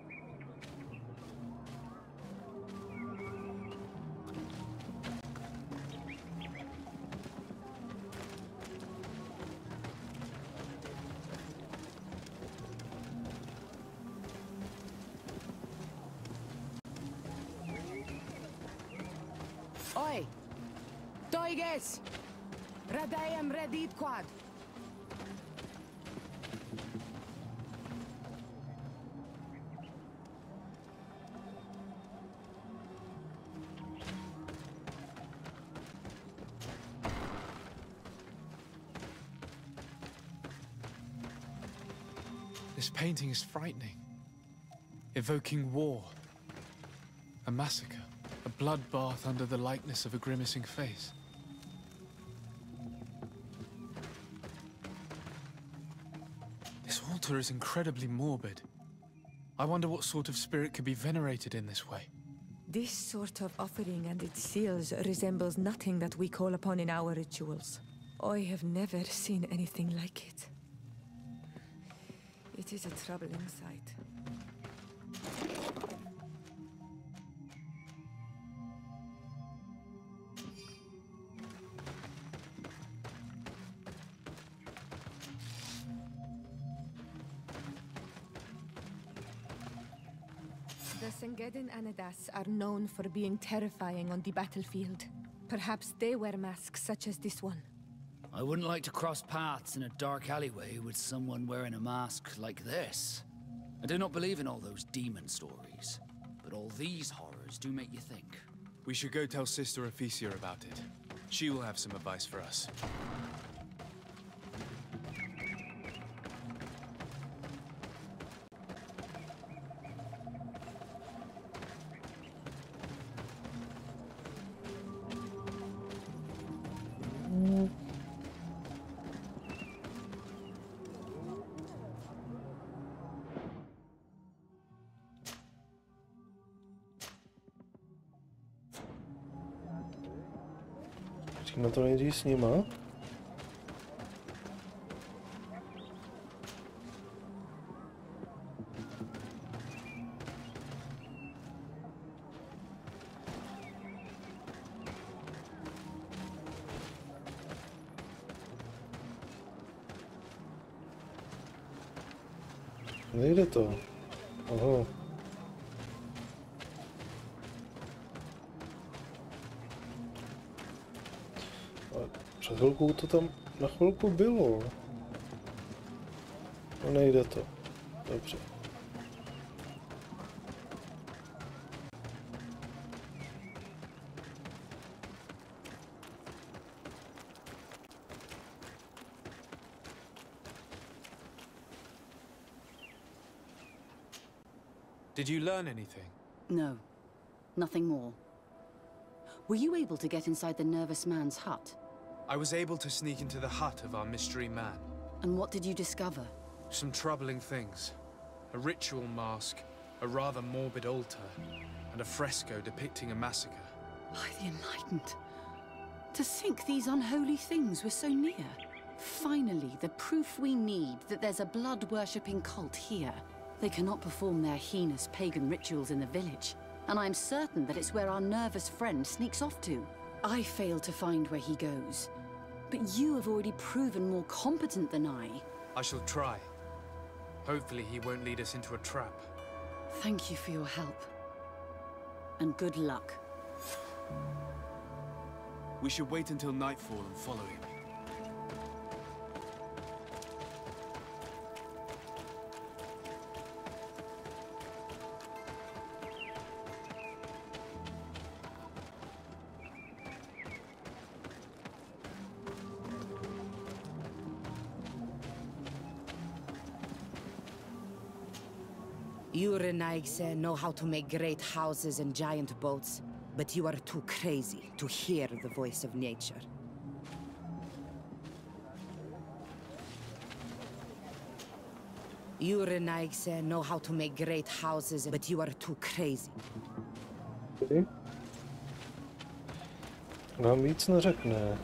Painting is frightening. Evoking war. A massacre. A bloodbath under the likeness of a grimacing face. This altar is incredibly morbid. I wonder what sort of spirit could be venerated in this way. This sort of offering and its seals resembles nothing that we call upon in our rituals. I have never seen anything like it. It is a troubling sight. The Sengedin Anadas are known for being terrifying on the battlefield. Perhaps they wear masks such as this one. I wouldn't like to cross paths in a dark alleyway with someone wearing a mask like this. I do not believe in all those demon stories, but all these horrors do make you think. We should go tell Sister Ephesia about it. She will have some advice for us. Muitíssimo. To tam na chvilku bylo. No nejde to. Dobře. Did you learn anything? No, nothing more. Were you able to get inside the nervous man's hut? I was able to sneak into the hut of our mystery man. And what did you discover? Some troubling things. A ritual mask, a rather morbid altar, and a fresco depicting a massacre. By the Enlightened. To think these unholy things were so near. Finally, the proof we need that there's a blood-worshipping cult here. They cannot perform their heinous pagan rituals in the village, and I'm certain that it's where our nervous friend sneaks off to. I failed to find where he goes, but you have already proven more competent than I. I shall try. Hopefully he won't lead us into a trap. Thank you for your help. And good luck. We should wait until nightfall and follow him. You Renaigse eh, know how to make great houses and giant boats, but you are too crazy to hear the voice of nature. You Renaigse eh, know how to make great houses, but you are too crazy. Hm? Okay. Nám víc neřekne.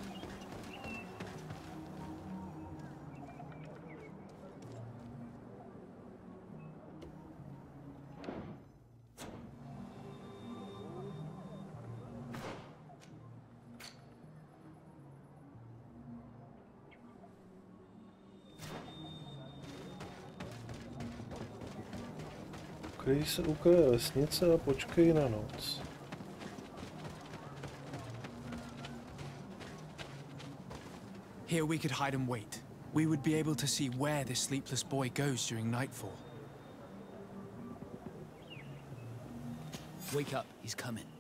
Se vesnice a počkej na noc. Here we could hide and wait. We would be able to see where this sleepless boy goes during nightfall. Wake up, he's coming.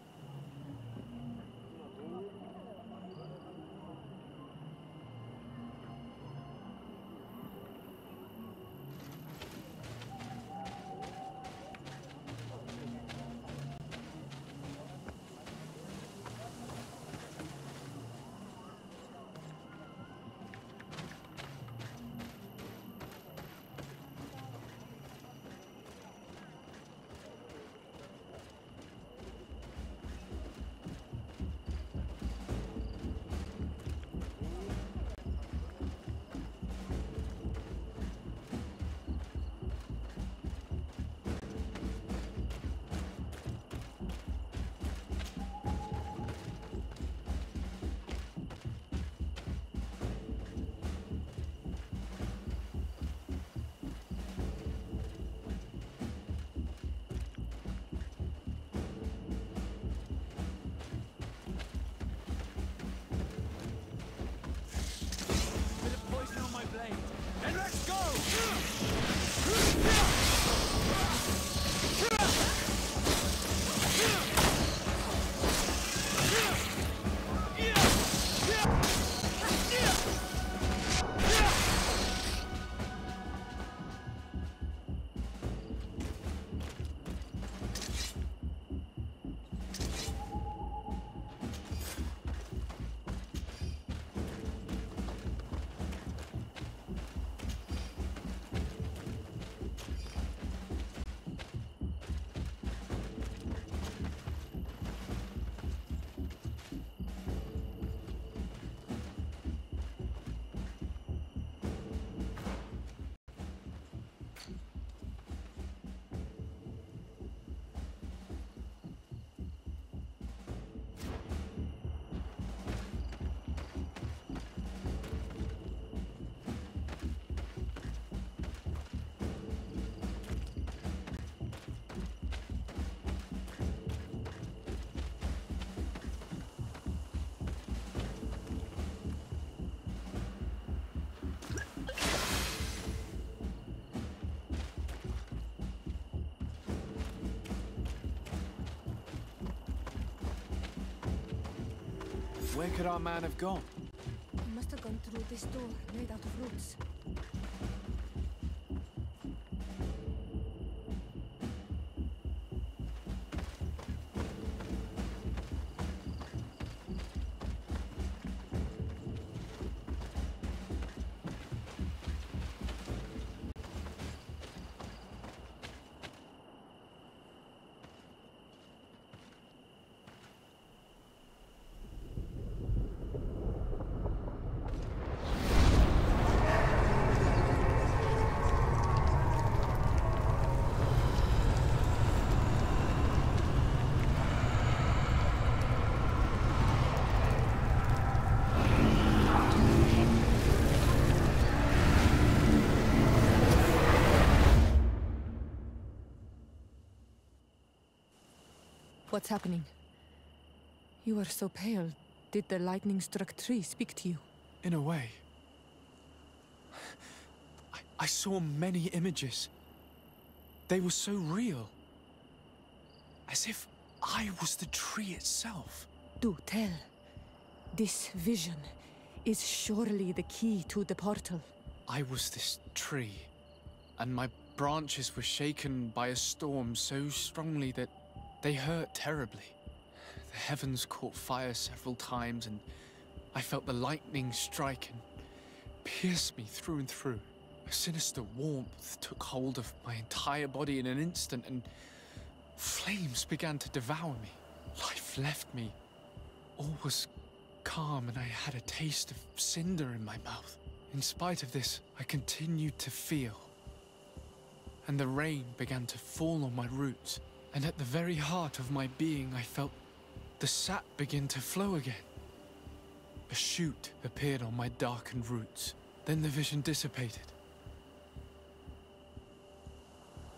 Where could our man have gone? He must have gone through this door, made out of roots. What's happening? You are so pale. Did the lightning struck tree speak to you? In a way. I, I saw many images. They were so real. As if I was the tree itself. Do tell. This vision is surely the key to the portal. I was this tree, and my branches were shaken by a storm so strongly that they hurt terribly. The heavens caught fire several times, and I felt the lightning strike and pierce me through and through. A sinister warmth took hold of my entire body in an instant, and flames began to devour me. Life left me. All was calm, and I had a taste of cinder in my mouth. In spite of this, I continued to feel. And the rain began to fall on my roots, and at the very heart of my being, I felt the sap begin to flow again. A shoot appeared on my darkened roots. Then the vision dissipated.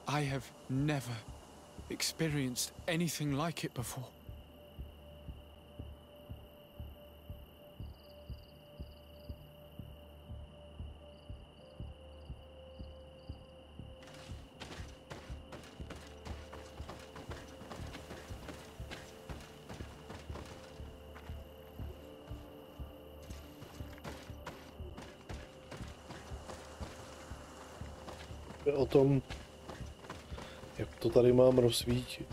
I have never experienced anything like it before. Jak to tady mám rozsvítit.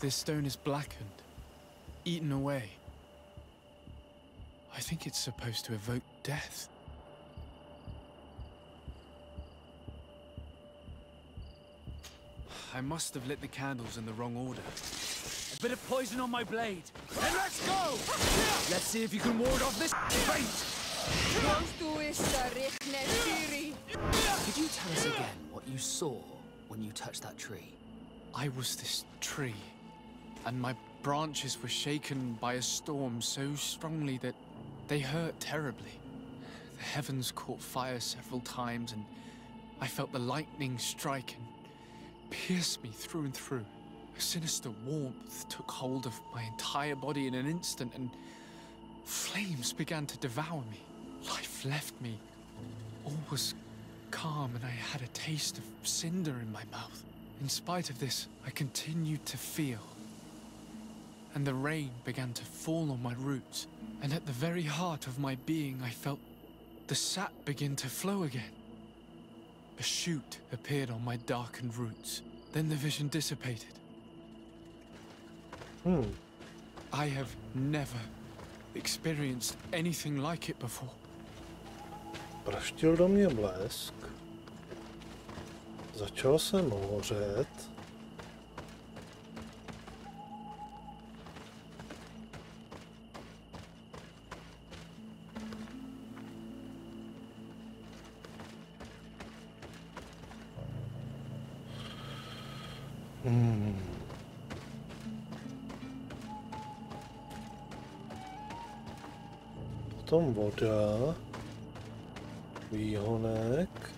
This stone is blackened, eaten away. I think it's supposed to evoke death. I must have lit the candles in the wrong order. A bit of poison on my blade. And let's go! Let's see if you can ward off this fate! Could you tell us again what you saw when you touched that tree? I was this tree, and my branches were shaken by a storm so strongly that they hurt terribly. The heavens caught fire several times, and I felt the lightning strike and pierce me through and through. A sinister warmth took hold of my entire body in an instant, and flames began to devour me. Life left me. All was calm, and I had a taste of cinder in my mouth. In spite of this, I continued to feel. And the rain began to fall on my roots, and at the very heart of my being, I felt the sap begin to flow again. A shoot appeared on my darkened roots. Then the vision dissipated. Hmm. I have never experienced anything like it before. Praštil do mě blesk. Začal jsem hořet. Potom voda. Výhonek.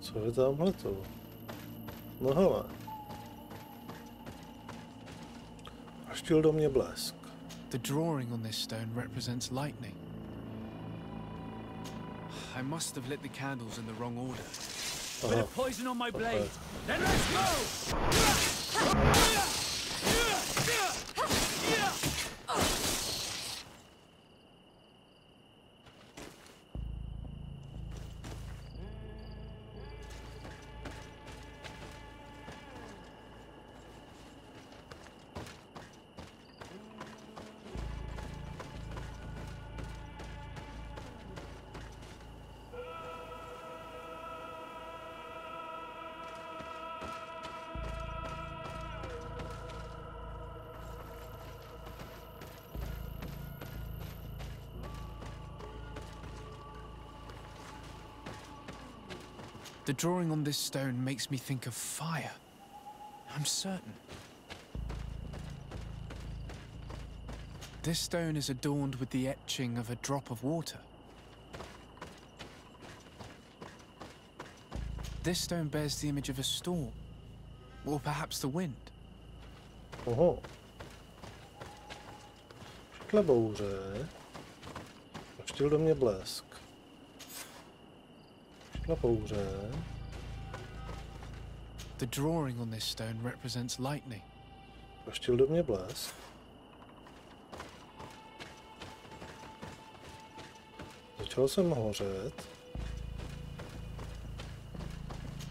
Co je tamhle to? No hele. Praštil do mě blesk. The drawing on this stone represents lightning. I must have lit the candles in the wrong order. Bit of poison on my blade. Then let's go! Thank you. The drawing on this stone makes me think of fire. I'm certain. This stone is adorned with the etching of a drop of water. This stone bears the image of a storm, or perhaps the wind. Oho. Takhle bouře. Praštil do mě blesk. Bouře. The drawing on this stone represents lightning. Praštil do mě blesk. Začal jsem hořet.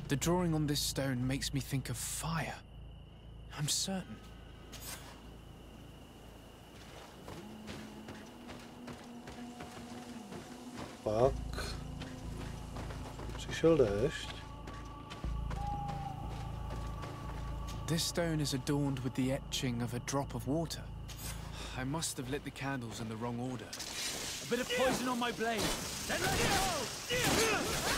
The drawing on this stone makes me think of fire. I'm certain. Pak This stone is adorned with the etching of a drop of water. I must have lit the candles in the wrong order. A bit of poison on my blade. Then let's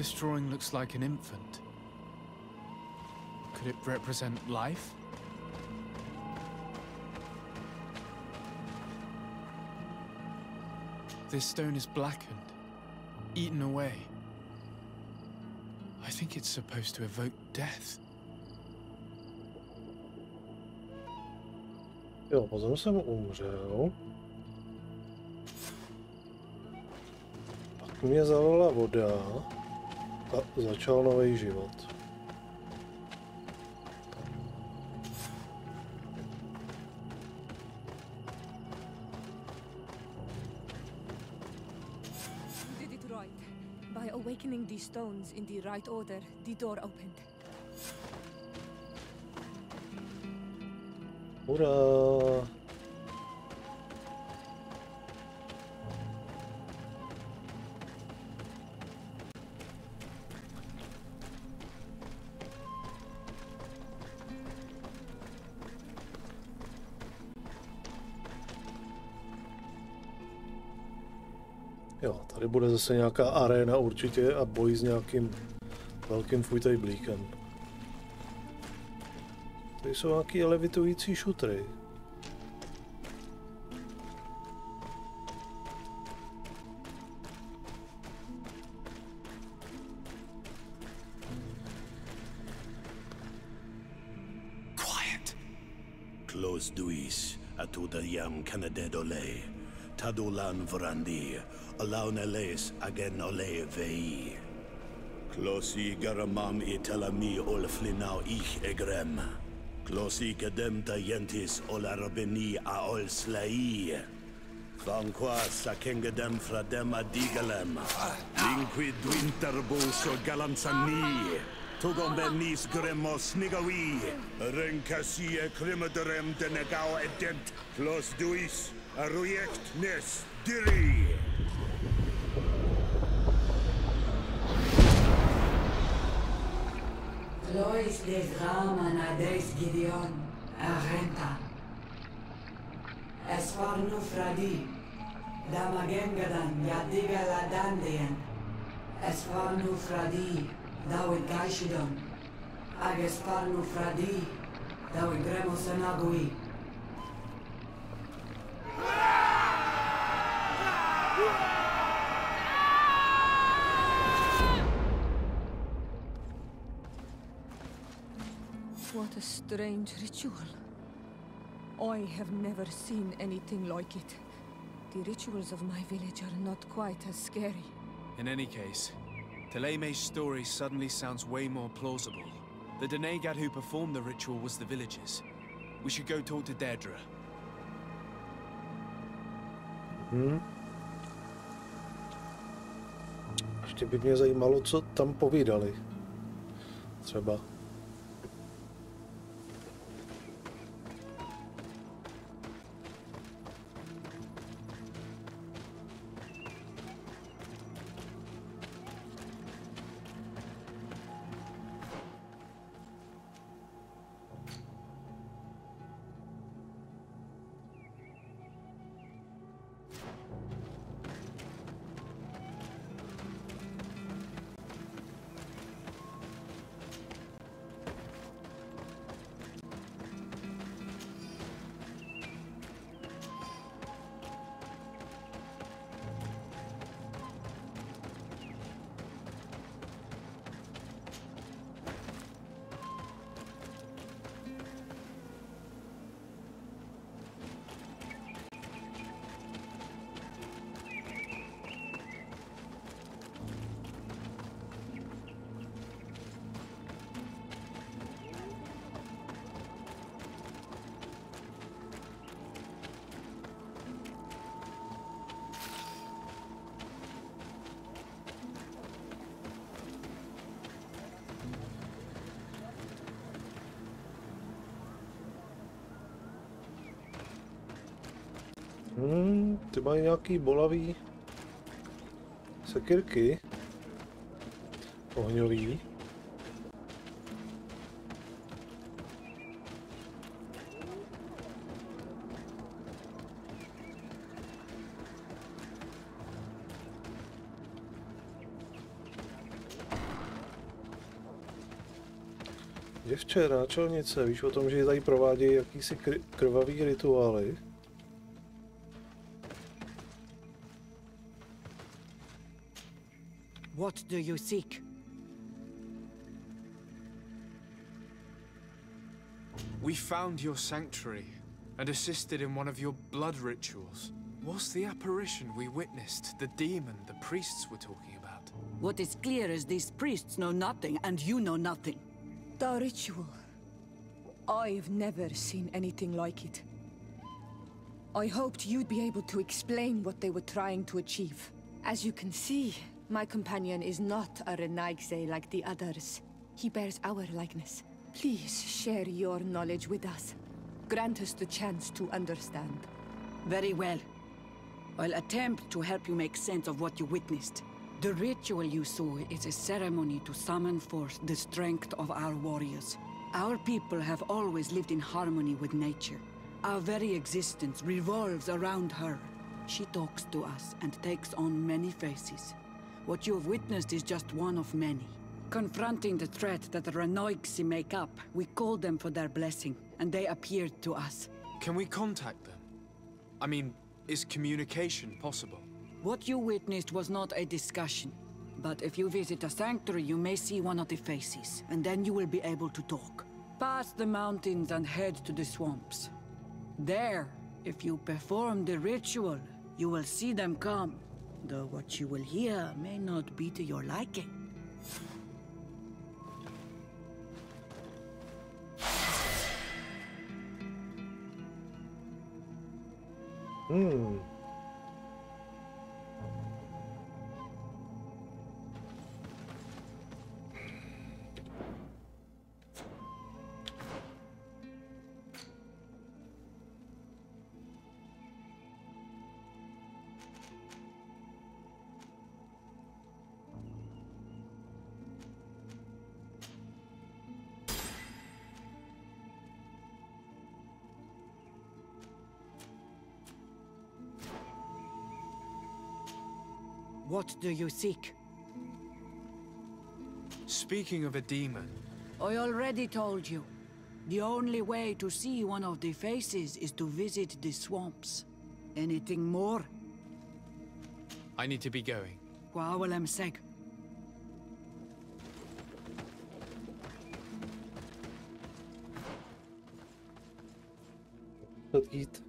This drawing looks like an infant. Could it represent life? This stone is blackened, eaten away. I think it's supposed to evoke death. Jo, voda začal nový život. You did it right. By awakening these stones in the right order, the door opened. Hurá! Jo, tady bude zase nějaká arena určitě a boj s nějakým velkým fujtajblíkem. Tady jsou nějaký levitující šutry. Quiet. Close duis, atuda yam canadedole. Tadulan vrandi, alauneles agen ole vei. Closi garamam itelami olflinau ich egrem. Closi gedem da yentis olarabeni a ol slai. Fanqua sakengedem fradem adigalem. Linquid winterbus o galanzani. Tugom benis gremos nigawi. Renkasi e krimaderem denegao edent. Clos duis, arujekt nes diri. Lois des Raman Ades Gideon, Arenta. Esfarnu Fradi, Damagengadan, Yadiga Ladandian. Esfarnu Fradi, Dawi Gaishidon. Dawi Gremosanagui. Strange ritual. I have never seen anything like it. The rituals of my village are not quite as scary. In any case, Thélème's story suddenly sounds way more plausible. The Doneigad who performed the ritual was the villagers. We should go talk to Deirdre. Hm. Ještě by mě zajímalo, co tam povídali. Třeba. Ty mají nějaký bolavý sekirky. Ohňový. Děvče, náčelnice, víš o tom, že tady provádějí jakýsi kr- krvavý rituály? What do you seek? We found your sanctuary and assisted in one of your blood rituals. Was the apparition we witnessed the demon the priests were talking about? What is clear is these priests know nothing, and you know nothing. The ritual. I've never seen anything like it. I hoped you'd be able to explain what they were trying to achieve. As you can see, my companion is not a Renaigse like the others. He bears our likeness. Please share your knowledge with us. Grant us the chance to understand. Very well. I'll attempt to help you make sense of what you witnessed. The ritual you saw is a ceremony to summon forth the strength of our warriors. Our people have always lived in harmony with nature. Our very existence revolves around her. She talks to us and takes on many faces. What you have witnessed is just one of many. Confronting the threat that the Renaigse make up, we called them for their blessing, and they appeared to us. Can we contact them? I mean, is communication possible? What you witnessed was not a discussion. But if you visit a sanctuary, you may see one of the faces, and then you will be able to talk. Pass the mountains and head to the swamps. There, if you perform the ritual, you will see them come. Though what you will hear may not be to your liking. Hmm. What do you seek? Speaking of a demon, I already told you. The only way to see one of the faces is to visit the swamps. Anything more? I need to be going. Kwaawalem seg. Muset jít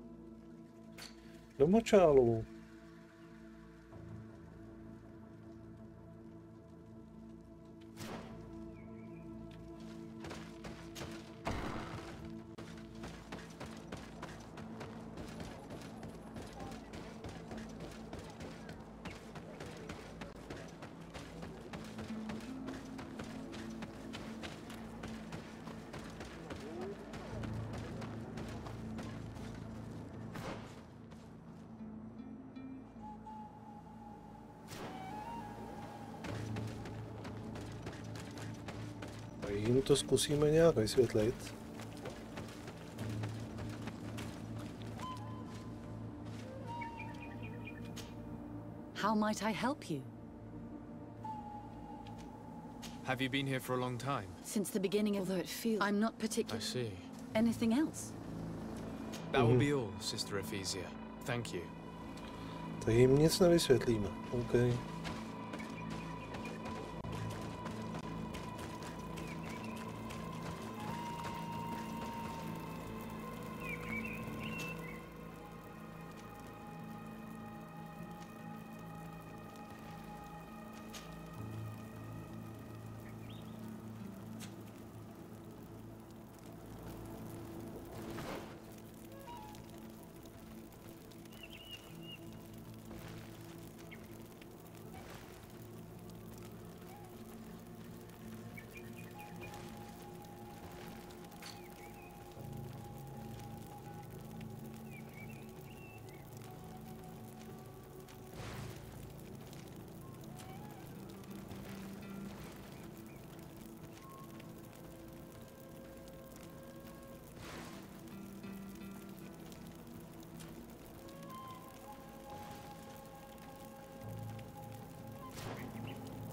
do močálu. A jim to zkusíme nějak vysvětlit. How might I help you? Have you been here for a long time? Since the beginning, although it feels I'm not particular... I see. Anything else? That will mhm. be all, Sister Ephesia. Thank you. Tak jim nic nevysvětlíme. OK.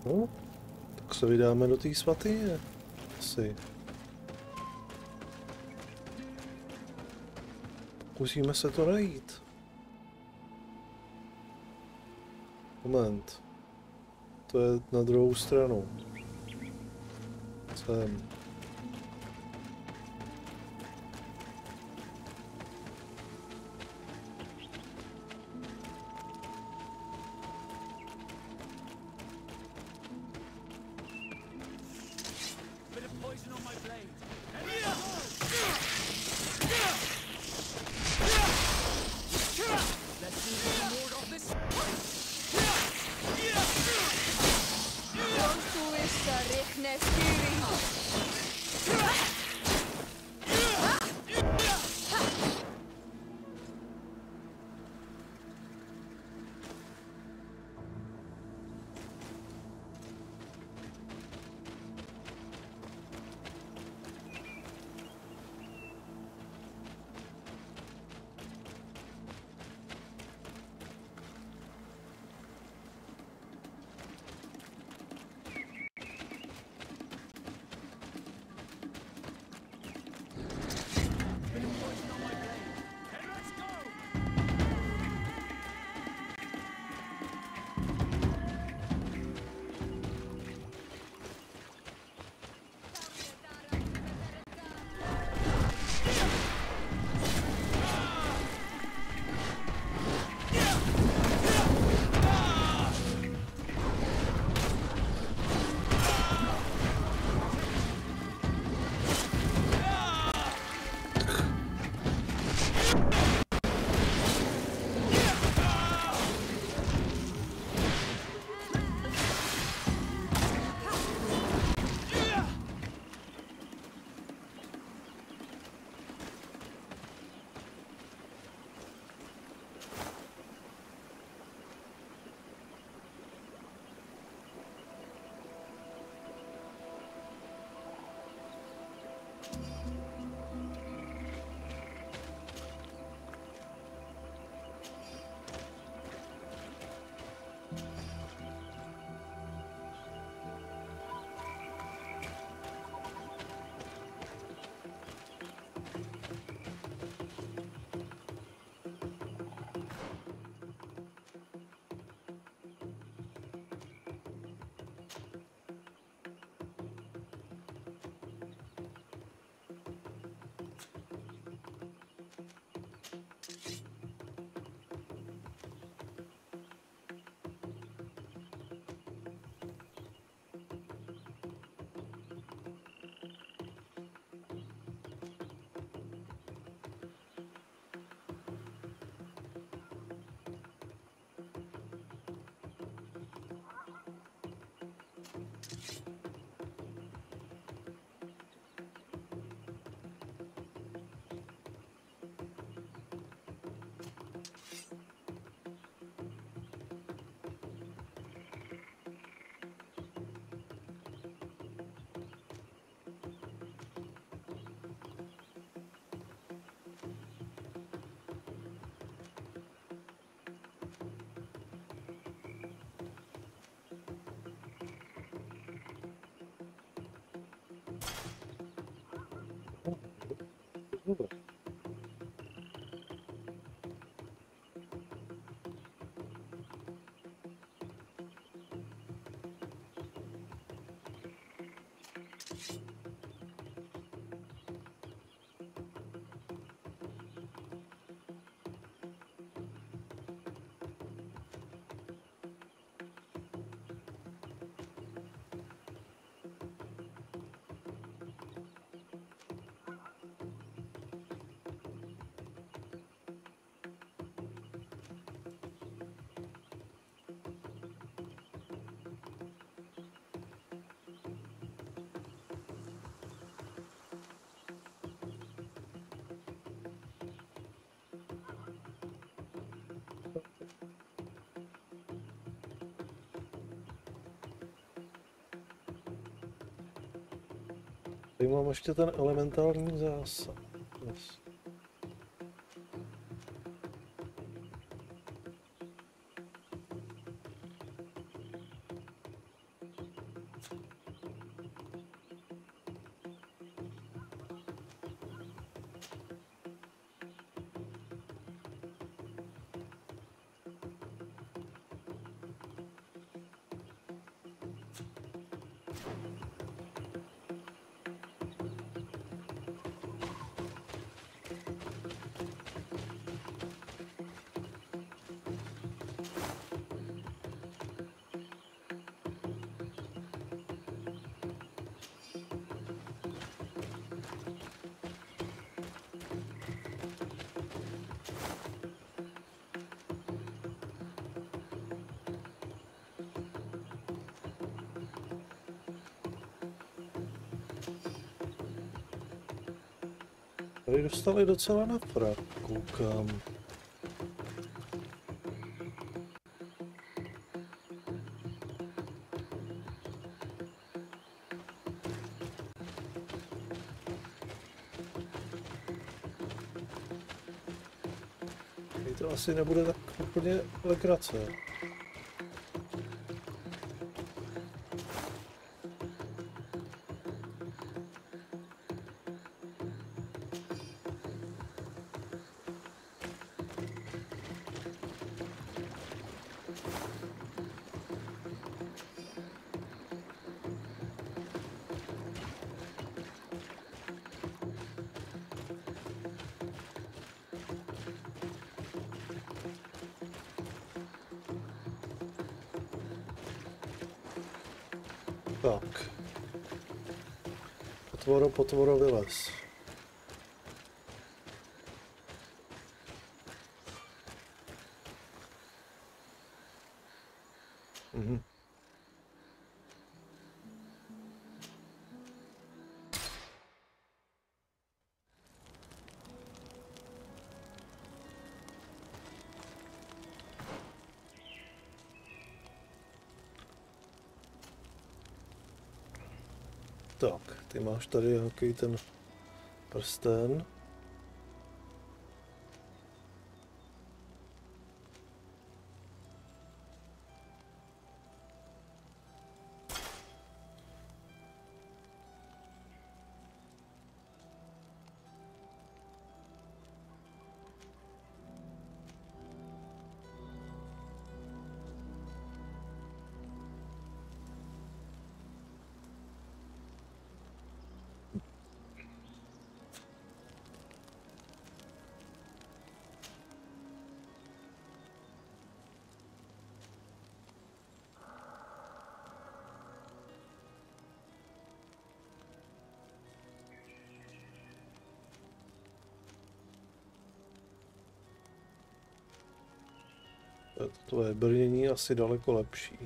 No, tak se vydáme do té svatyně. Asi. Pokusíme se to najít. Moment. To je na druhou stranu. Sem. はい。clubes. Mám ještě ten elementární zásah. Dostali docela na frak, koukám. To asi nebude tak úplně legrace. potworowywać ty máš tady nějaký ten prsten. Tvoje brnění asi daleko lepší.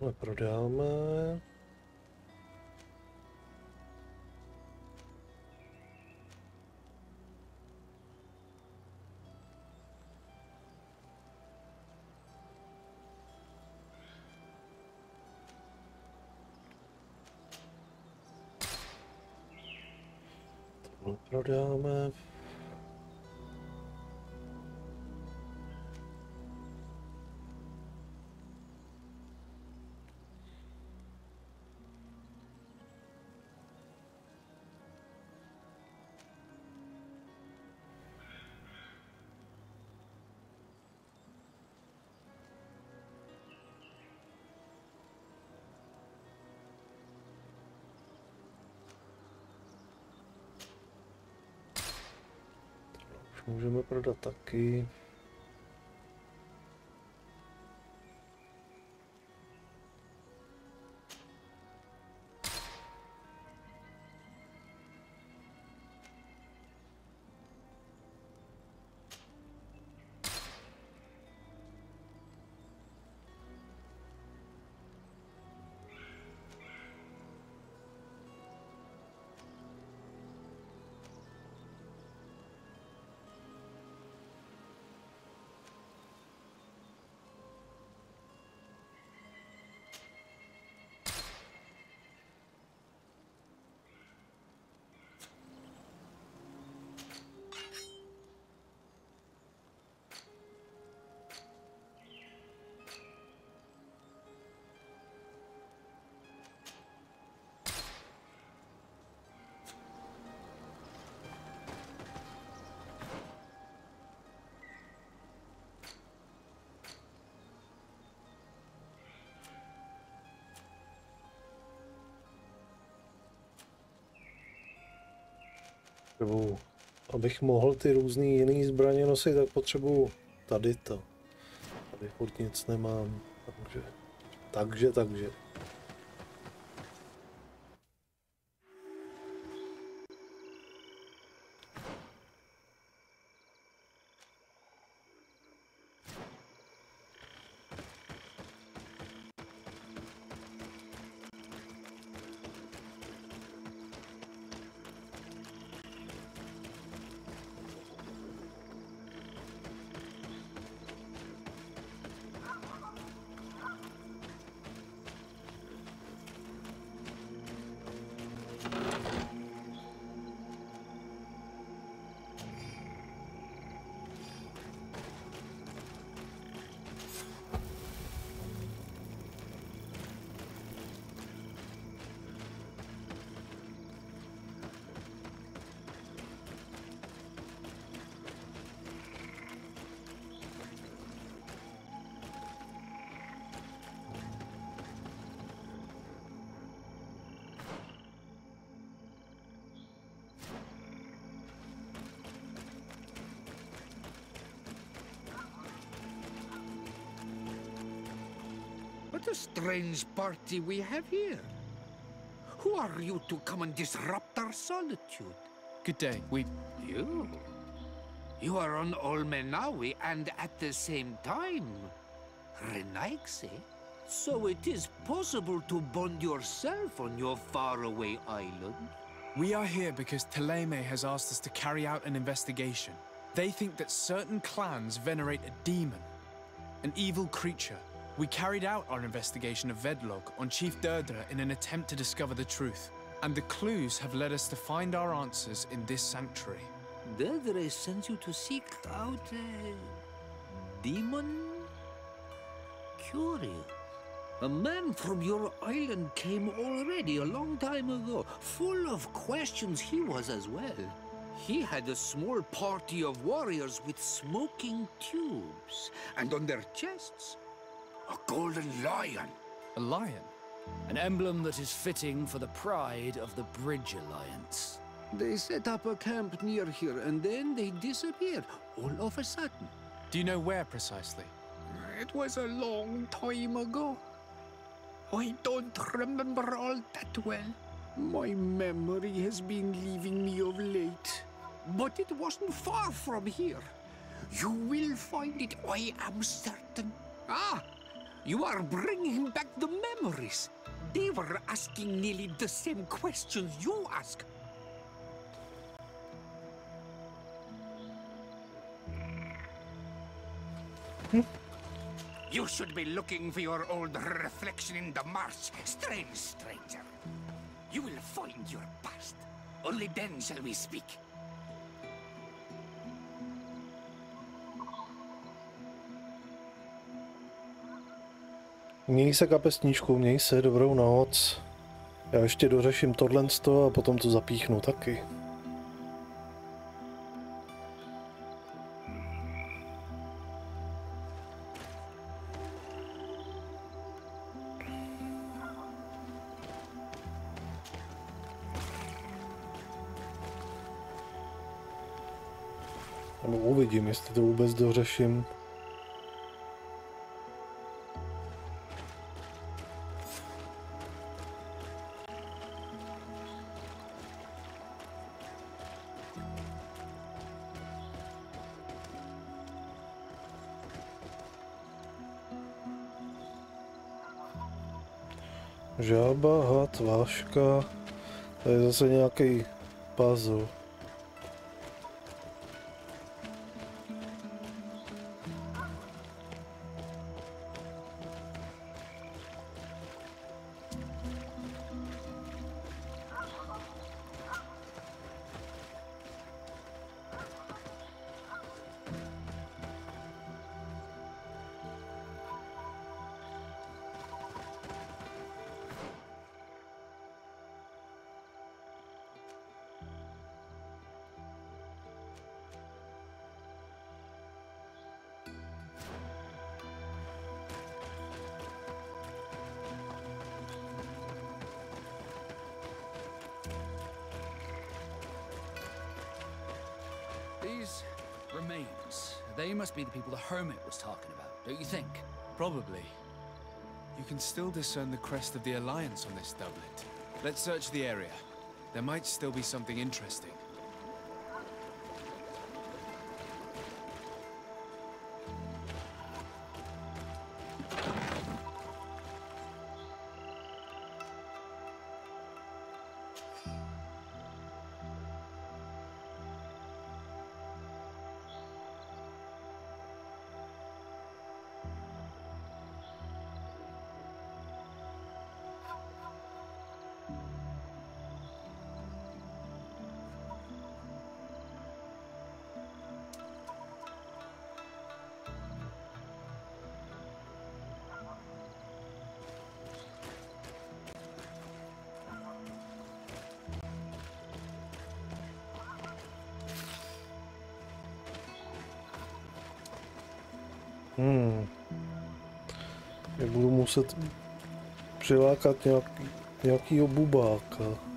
Bunu prodáme. Prodáme. Můžeme prodat taky. Potřebuju, abych mohl ty různé jiné zbraně nosit, tak potřebuju tady to. Tady furt nic nemám, takže, takže, takže. Strange party we have here. Who are you to come and disrupt our solitude? Good day. We. You? You are on Olmenawi and at the same time, Renaigse. So it is possible to bond yourself on your faraway island? We are here because Thélème has asked us to carry out an investigation. They think that certain clans venerate a demon, an evil creature. We carried out our investigation of Vedlog on Chief Deirdre in an attempt to discover the truth. And the clues have led us to find our answers in this sanctuary. Deirdre sends you to seek out a demon? Curious. A man from your island came already a long time ago. Full of questions he was as well. He had a small party of warriors with smoking tubes, and on their chests, a golden lion. A lion? An emblem that is fitting for the pride of the Bridge Alliance. They set up a camp near here, and then they disappeared, all of a sudden. Do you know where precisely? It was a long time ago. I don't remember all that well. My memory has been leaving me of late. But it wasn't far from here. You will find it, I am certain. Ah! You are bringing back the memories. They were asking nearly the same questions you ask. You should be looking for your old reflection in the marsh, strange stranger. You will find your past. Only then shall we speak. Měj se kapesníčku, měj se, dobrou noc. Já ještě dořeším tohle a potom to zapíchnu taky. Nebo uvidím, jestli to vůbec dořeším. Žába, had, váška. To je zase nějaký puzzle. Discern the crest of the Alliance on this doublet. Let's search the area. There might still be something interesting. Hmm. Já budu muset přilákat nějaký, nějakýho bubáka.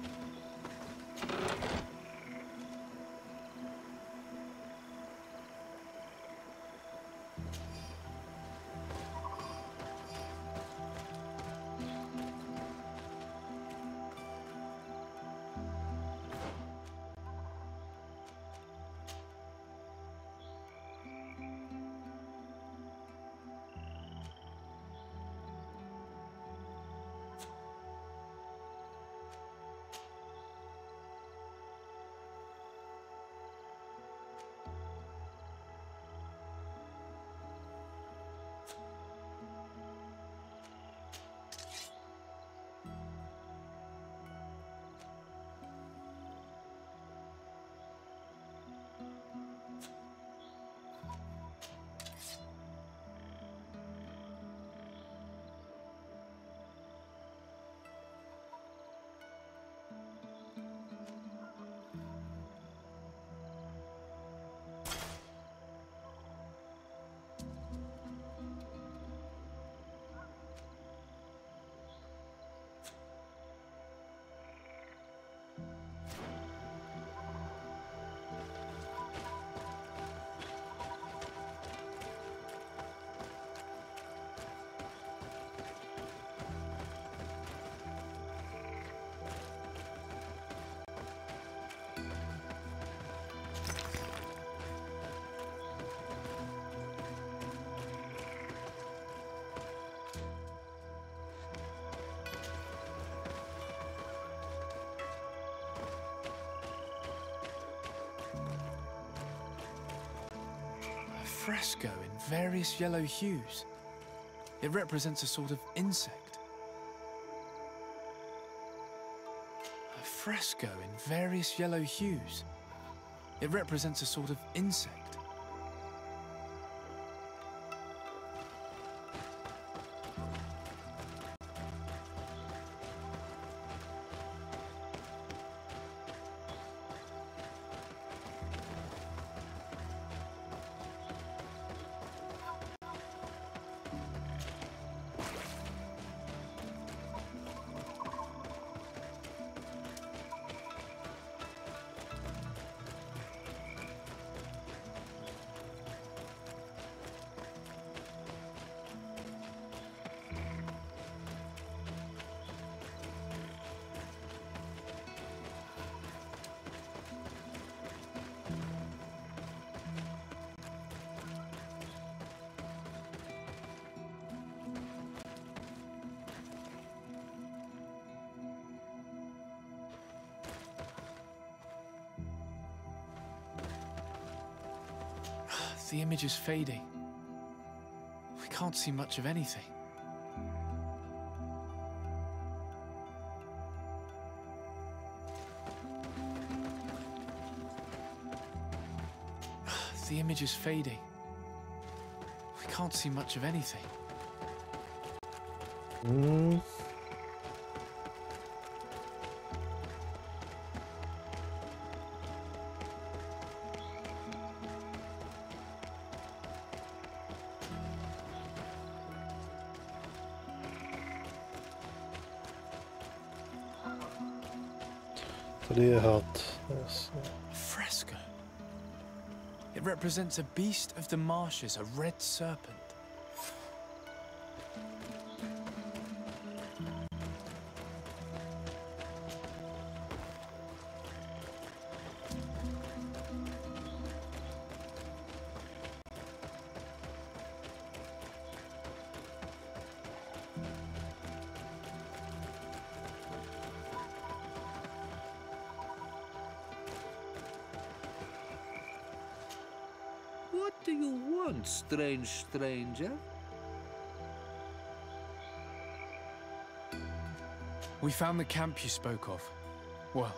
Fresco in various yellow hues. It represents a sort of insect. A fresco in various yellow hues. It represents a sort of insect. Image is fading. We can't see much of anything. The image is fading. We can't see much of anything. Hmm. Je had. Jasně. A fresco. It represents a beast of the marshes, a red serpent. What do you want, strange stranger? We found the camp you spoke of. Well,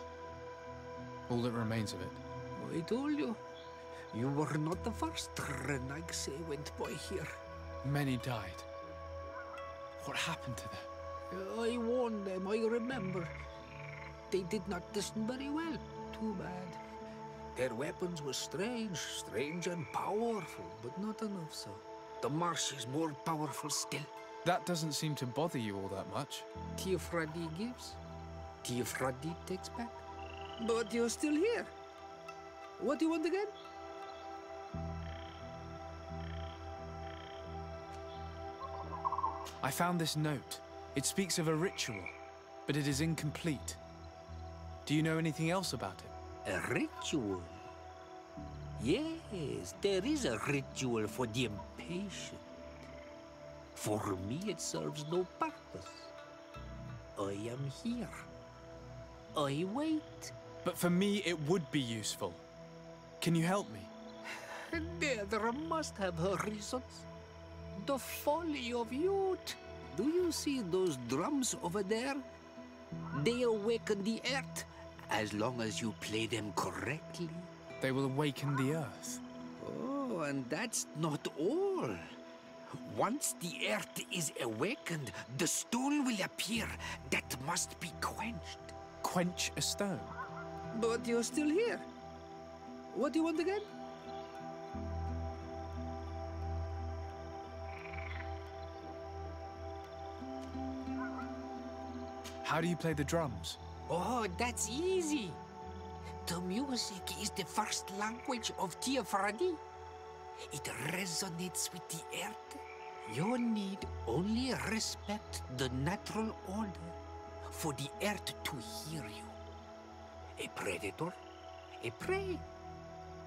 all that remains of it. I told you. You were not the first Renaigse went by here. Many died. What happened to them? I warned them, I remember. They did not listen very well. Too bad. Their weapons were strange, strange and powerful, but not enough so. The marsh is more powerful still. That doesn't seem to bother you all that much. Teer Fradee gives, Teer Fradee takes back. But you're still here. What do you want again? I found this note. It speaks of a ritual, but it is incomplete. Do you know anything else about it? A ritual? Yes, there is a ritual for the impatient. For me, it serves no purpose. I am here. I wait. But for me, it would be useful. Can you help me? There must have her reasons. The folly of youth. Do you see those drums over there? They awaken the earth as long as you play them correctly. They will awaken the earth. Oh, and that's not all. Once the earth is awakened, the stone will appear that must be quenched. Quench a stone? But you're still here. What do you want again? How do you play the drums? Oh, that's easy. The music is the first language of Teer Fradee. It resonates with the earth. You need only respect the natural order for the earth to hear you. A predator, a prey,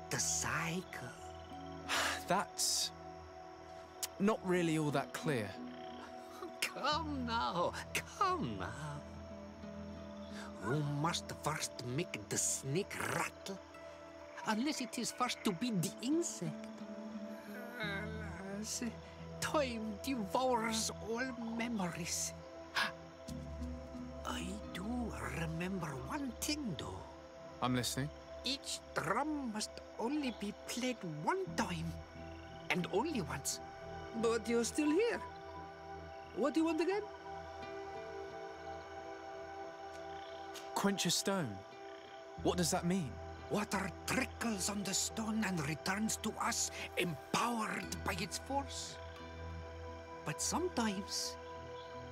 the cycle. That's not really all that clear. Come now, come now. You must first make the snake rattle, unless it is first to be the insect. As time devours all memories. I do remember one thing, though. I'm listening. Each drum must only be played one time, and only once. But you're still here. What do you want again? Quench a stone. What does that mean? Water trickles on the stone and returns to us, empowered by its force. But sometimes,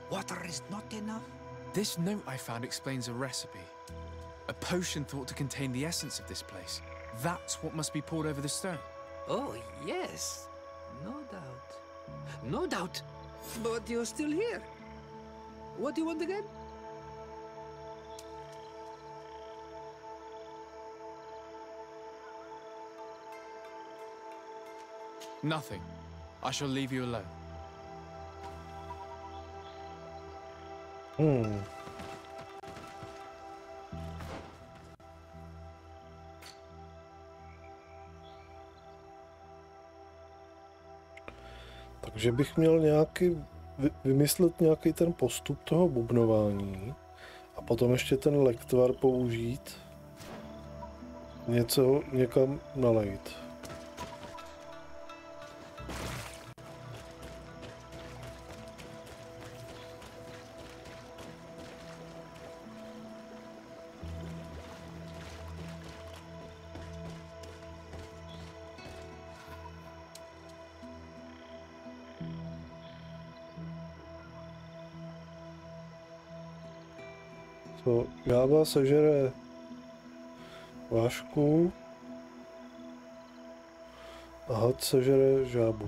water is not enough. This note I found explains a recipe. A potion thought to contain the essence of this place. That's what must be poured over the stone. Oh, yes. No doubt. No doubt. But you're still here. What do you want again? Nothing. I shall leave you alone. Hmm. Takže bych měl nějaký, vy- vymyslet nějaký ten postup toho bubnování a potom ještě ten lektvar použít, něco někam nalejt. Gába sežere vášku a had sežere žábu.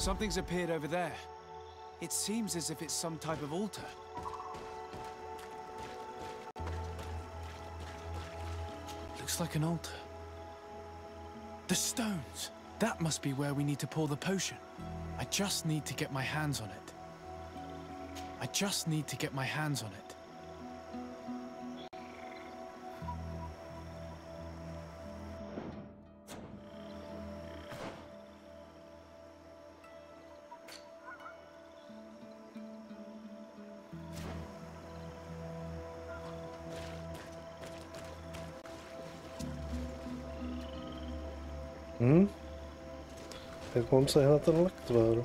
Something's appeared over there. It seems as if it's some type of altar. Looks like an altar. The stones! That must be where we need to pour the potion. I just need to get my hands on it. I just need to get my hands on it. Jak mám sehnat ten lektvar?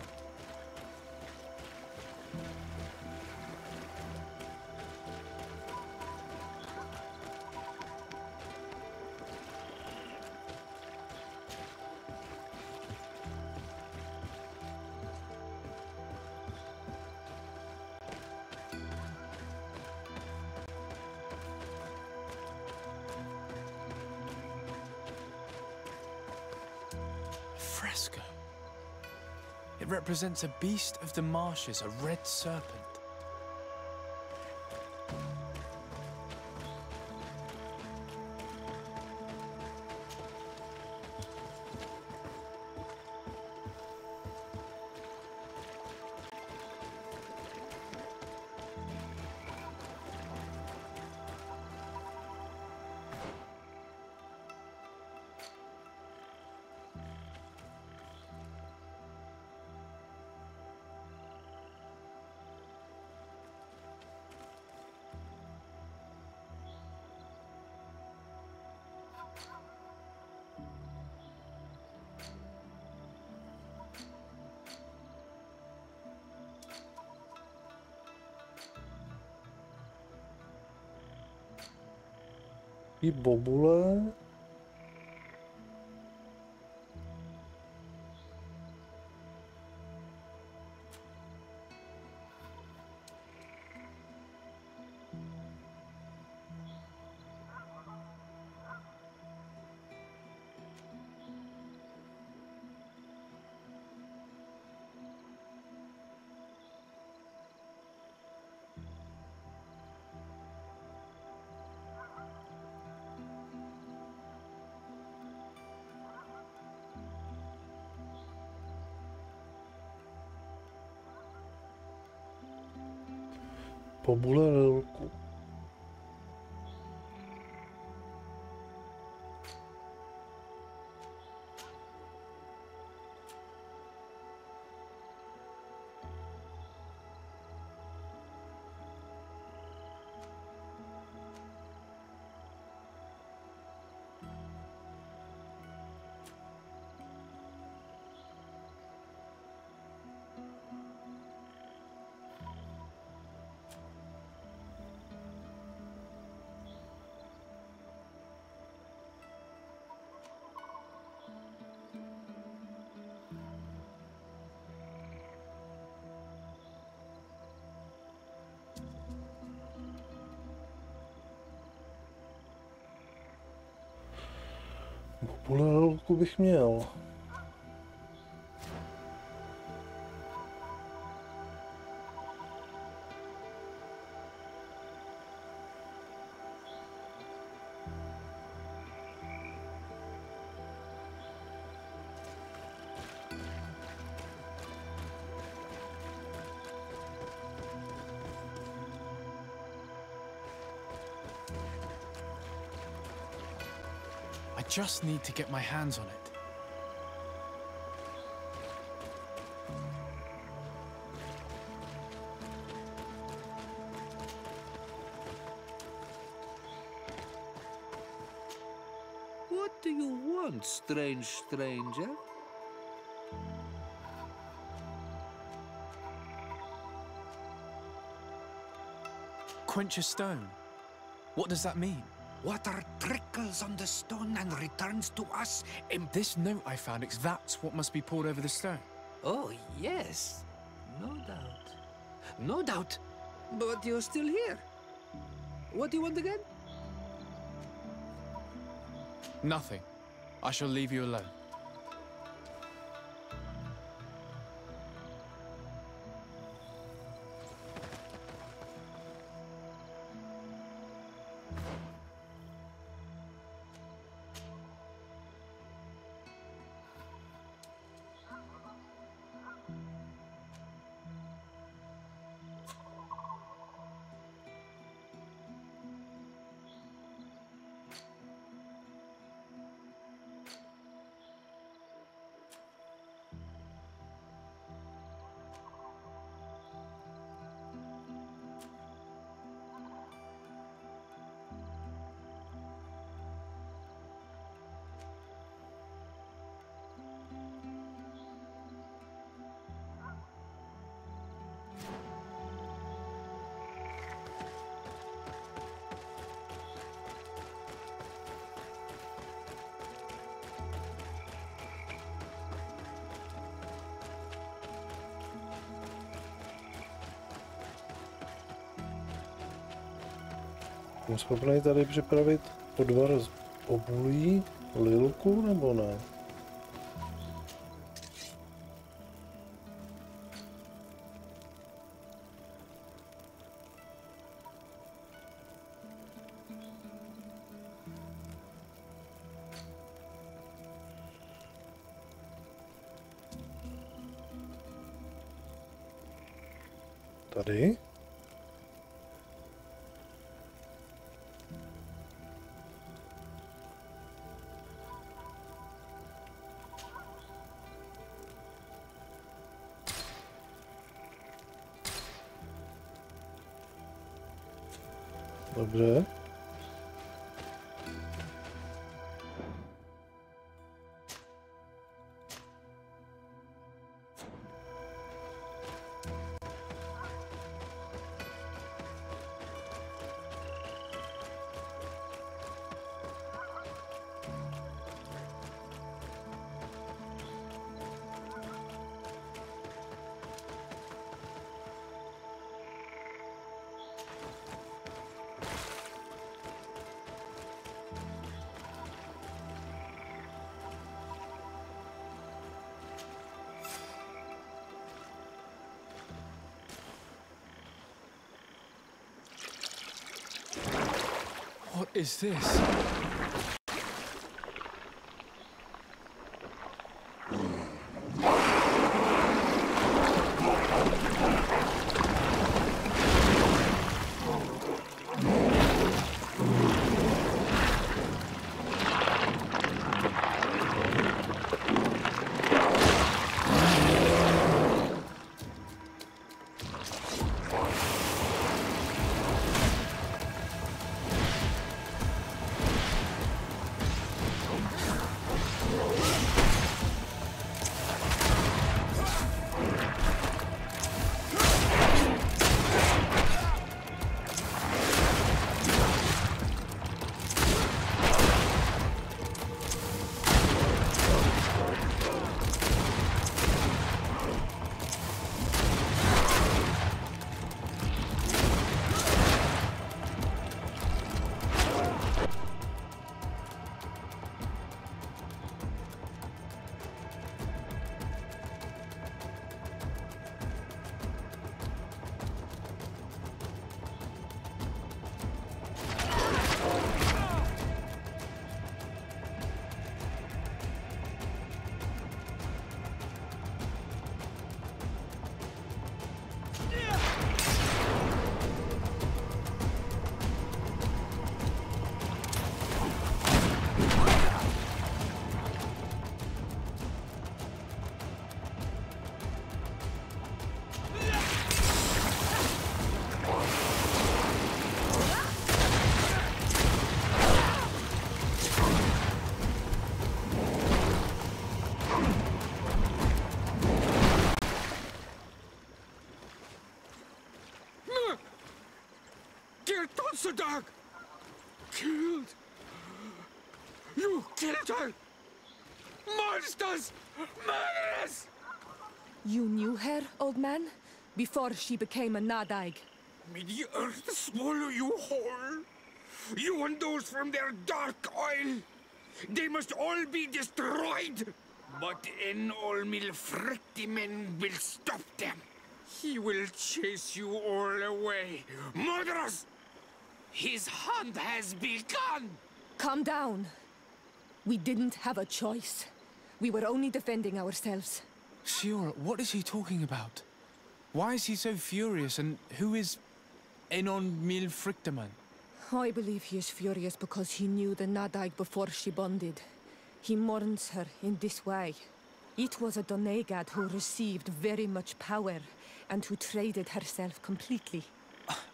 Represents a beast of the marshes, a red serpent. I bobule. 我无论。Půl roku bych měl. I just need to get my hands on it. What do you want, strange stranger? Quench a stone. What does that mean? Water trickles on the stone and returns to us in... This note I found, it's that's what must be poured over the stone. Oh, yes. No doubt. No doubt. But you're still here. What do you want again? Nothing. I shall leave you alone. Jsem schopný tady připravit odvar z obulí, lilku nebo ne? Dobře. Is this? Mother Totsudag! Killed! You killed her! Monsters! Murderers! You knew her, old man? Before she became a Nadaig? May the earth swallow you whole! You and those from their dark oil! They must all be destroyed! But Enolmil Frictimen will stop them! He will chase you all away! Murderers! His hunt has begun! Calm down. We didn't have a choice. We were only defending ourselves. Siora, what is he talking about? Why is he so furious, and who is Enon Mil Frictaman? I believe he is furious because he knew the Nadaig before she bonded. He mourns her in this way. It was a Doneigad who received very much power and who traded herself completely.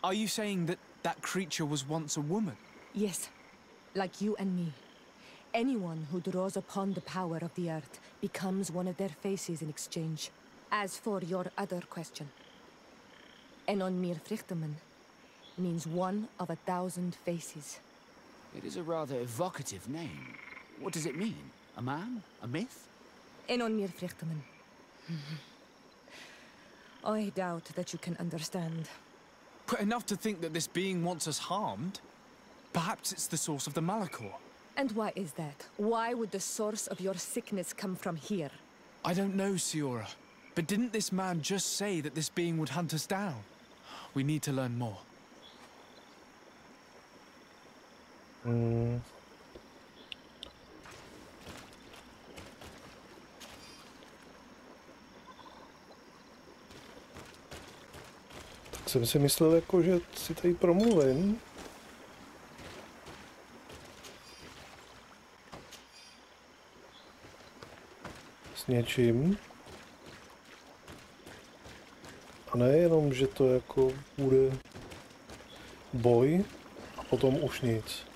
Are you saying that that creature was once a woman? Yes, like you and me. Anyone who draws upon the power of the earth becomes one of their faces in exchange. As for your other question, Enon Mir Frichtemann means one of a thousand faces. It is a rather evocative name. What does it mean? A man? A myth? Enon Mir Frichtemann. I doubt that you can understand. But enough to think that this being wants us harmed? Perhaps it's the source of the malichor. And why is that? Why would the source of your sickness come from here? I don't know, Siora. But didn't this man just say that this being would hunt us down? We need to learn more. Hmm. Jsem si myslel, jako, že si tady promluvím. S něčím. A nejenom, že to jako bude boj a potom už nic.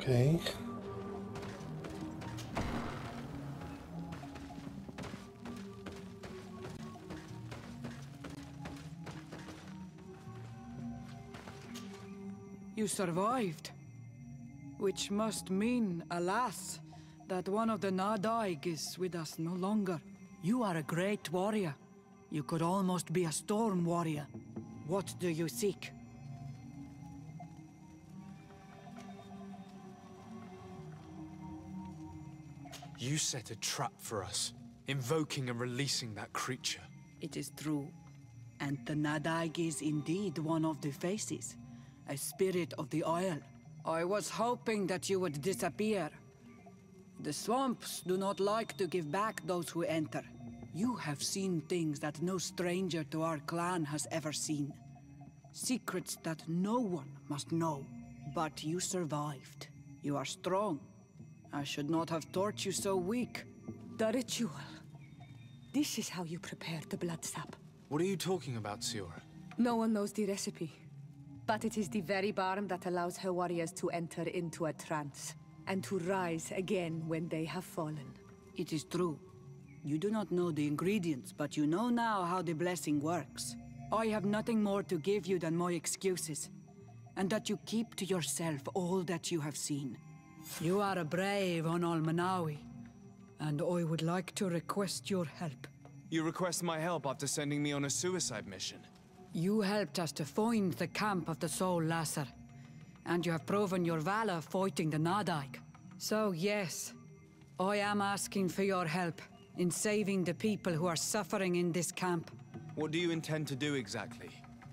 Okay. You survived. Which must mean, alas, that one of the Nadaig is with us no longer. You are a great warrior. You could almost be a storm warrior. What do you seek? You set a trap for us, invoking and releasing that creature. It is true. And the Nadaig is indeed one of the faces. A spirit of the oil. I was hoping that you would disappear. The swamps do not like to give back those who enter. You have seen things that no stranger to our clan has ever seen. Secrets that no one must know. But you survived. You are strong. I should not have thought you so weak. The ritual. This is how you prepare the blood sap. What are you talking about, Siora? No one knows the recipe. But it is the very barm that allows her warriors to enter into a trance, and to rise again when they have fallen. It is true. You do not know the ingredients, but you know now how the blessing works. I have nothing more to give you than my excuses, and that you keep to yourself all that you have seen. You are a brave on Almanawi, and I would like to request your help. You request my help after sending me on a suicide mission. You helped us to find the camp of the Soul Lasser, and you have proven your valor fighting the Nadaig. So yes, I am asking for your help in saving the people who are suffering in this camp. What do you intend to do exactly?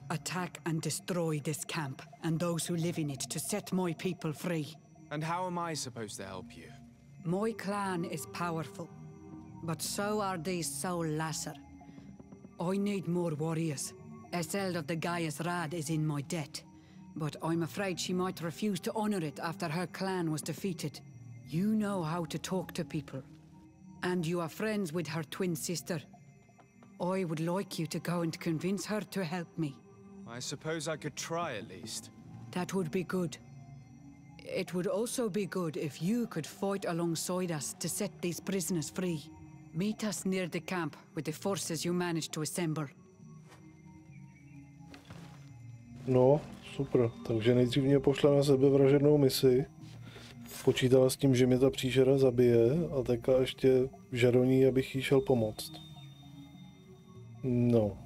Attack and destroy this camp, and those who live in it to set my people free. And how am I supposed to help you? My clan is powerful, but so are these Soul Lasser. I need more warriors. Eseld of the Gaius Rad is in my debt, but I'm afraid she might refuse to honor it after her clan was defeated. You know how to talk to people, and you are friends with her twin sister. I would like you to go and convince her to help me. I suppose I could try at least. That would be good. It would also be good if you could fight alongside us to set these prisoners free. Meet us near the camp with the forces you managed to assemble. No, super. Takže nejdřív mě pošla na sebevražednou misi. Počítala s tím, že mě ta příšera zabije a teďka ještě žadoní, abych jí šel pomoct. No.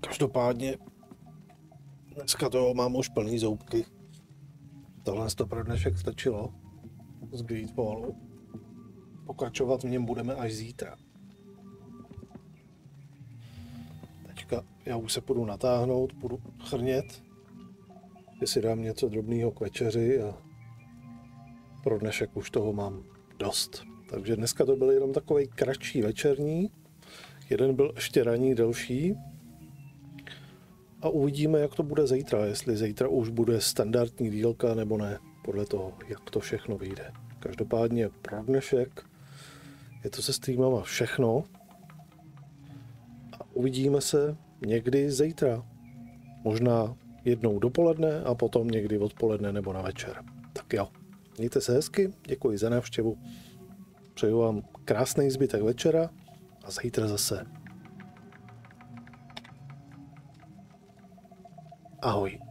Každopádně dneska toho mám už plný zoubky. Tohle to pro dnešek stačilo z Greedballu. Pokračovat v něm budeme až zítra. Teďka já už se půjdu natáhnout, půjdu chrnět, že si dám něco drobného k večeři a pro dnešek už toho mám dost. Takže dneska to byl jenom takový kratší večerní, jeden byl ještě ranní, delší. A uvidíme, jak to bude zítra, jestli zítra už bude standardní dílka nebo ne, podle toho, jak to všechno vyjde. Každopádně pro dnešek je to se streamama všechno. A uvidíme se někdy zítra. Možná jednou dopoledne a potom někdy odpoledne nebo na večer. Tak jo, mějte se hezky, děkuji za návštěvu. Přeju vám krásný zbytek večera a zítra zase. Oh, Ahoj.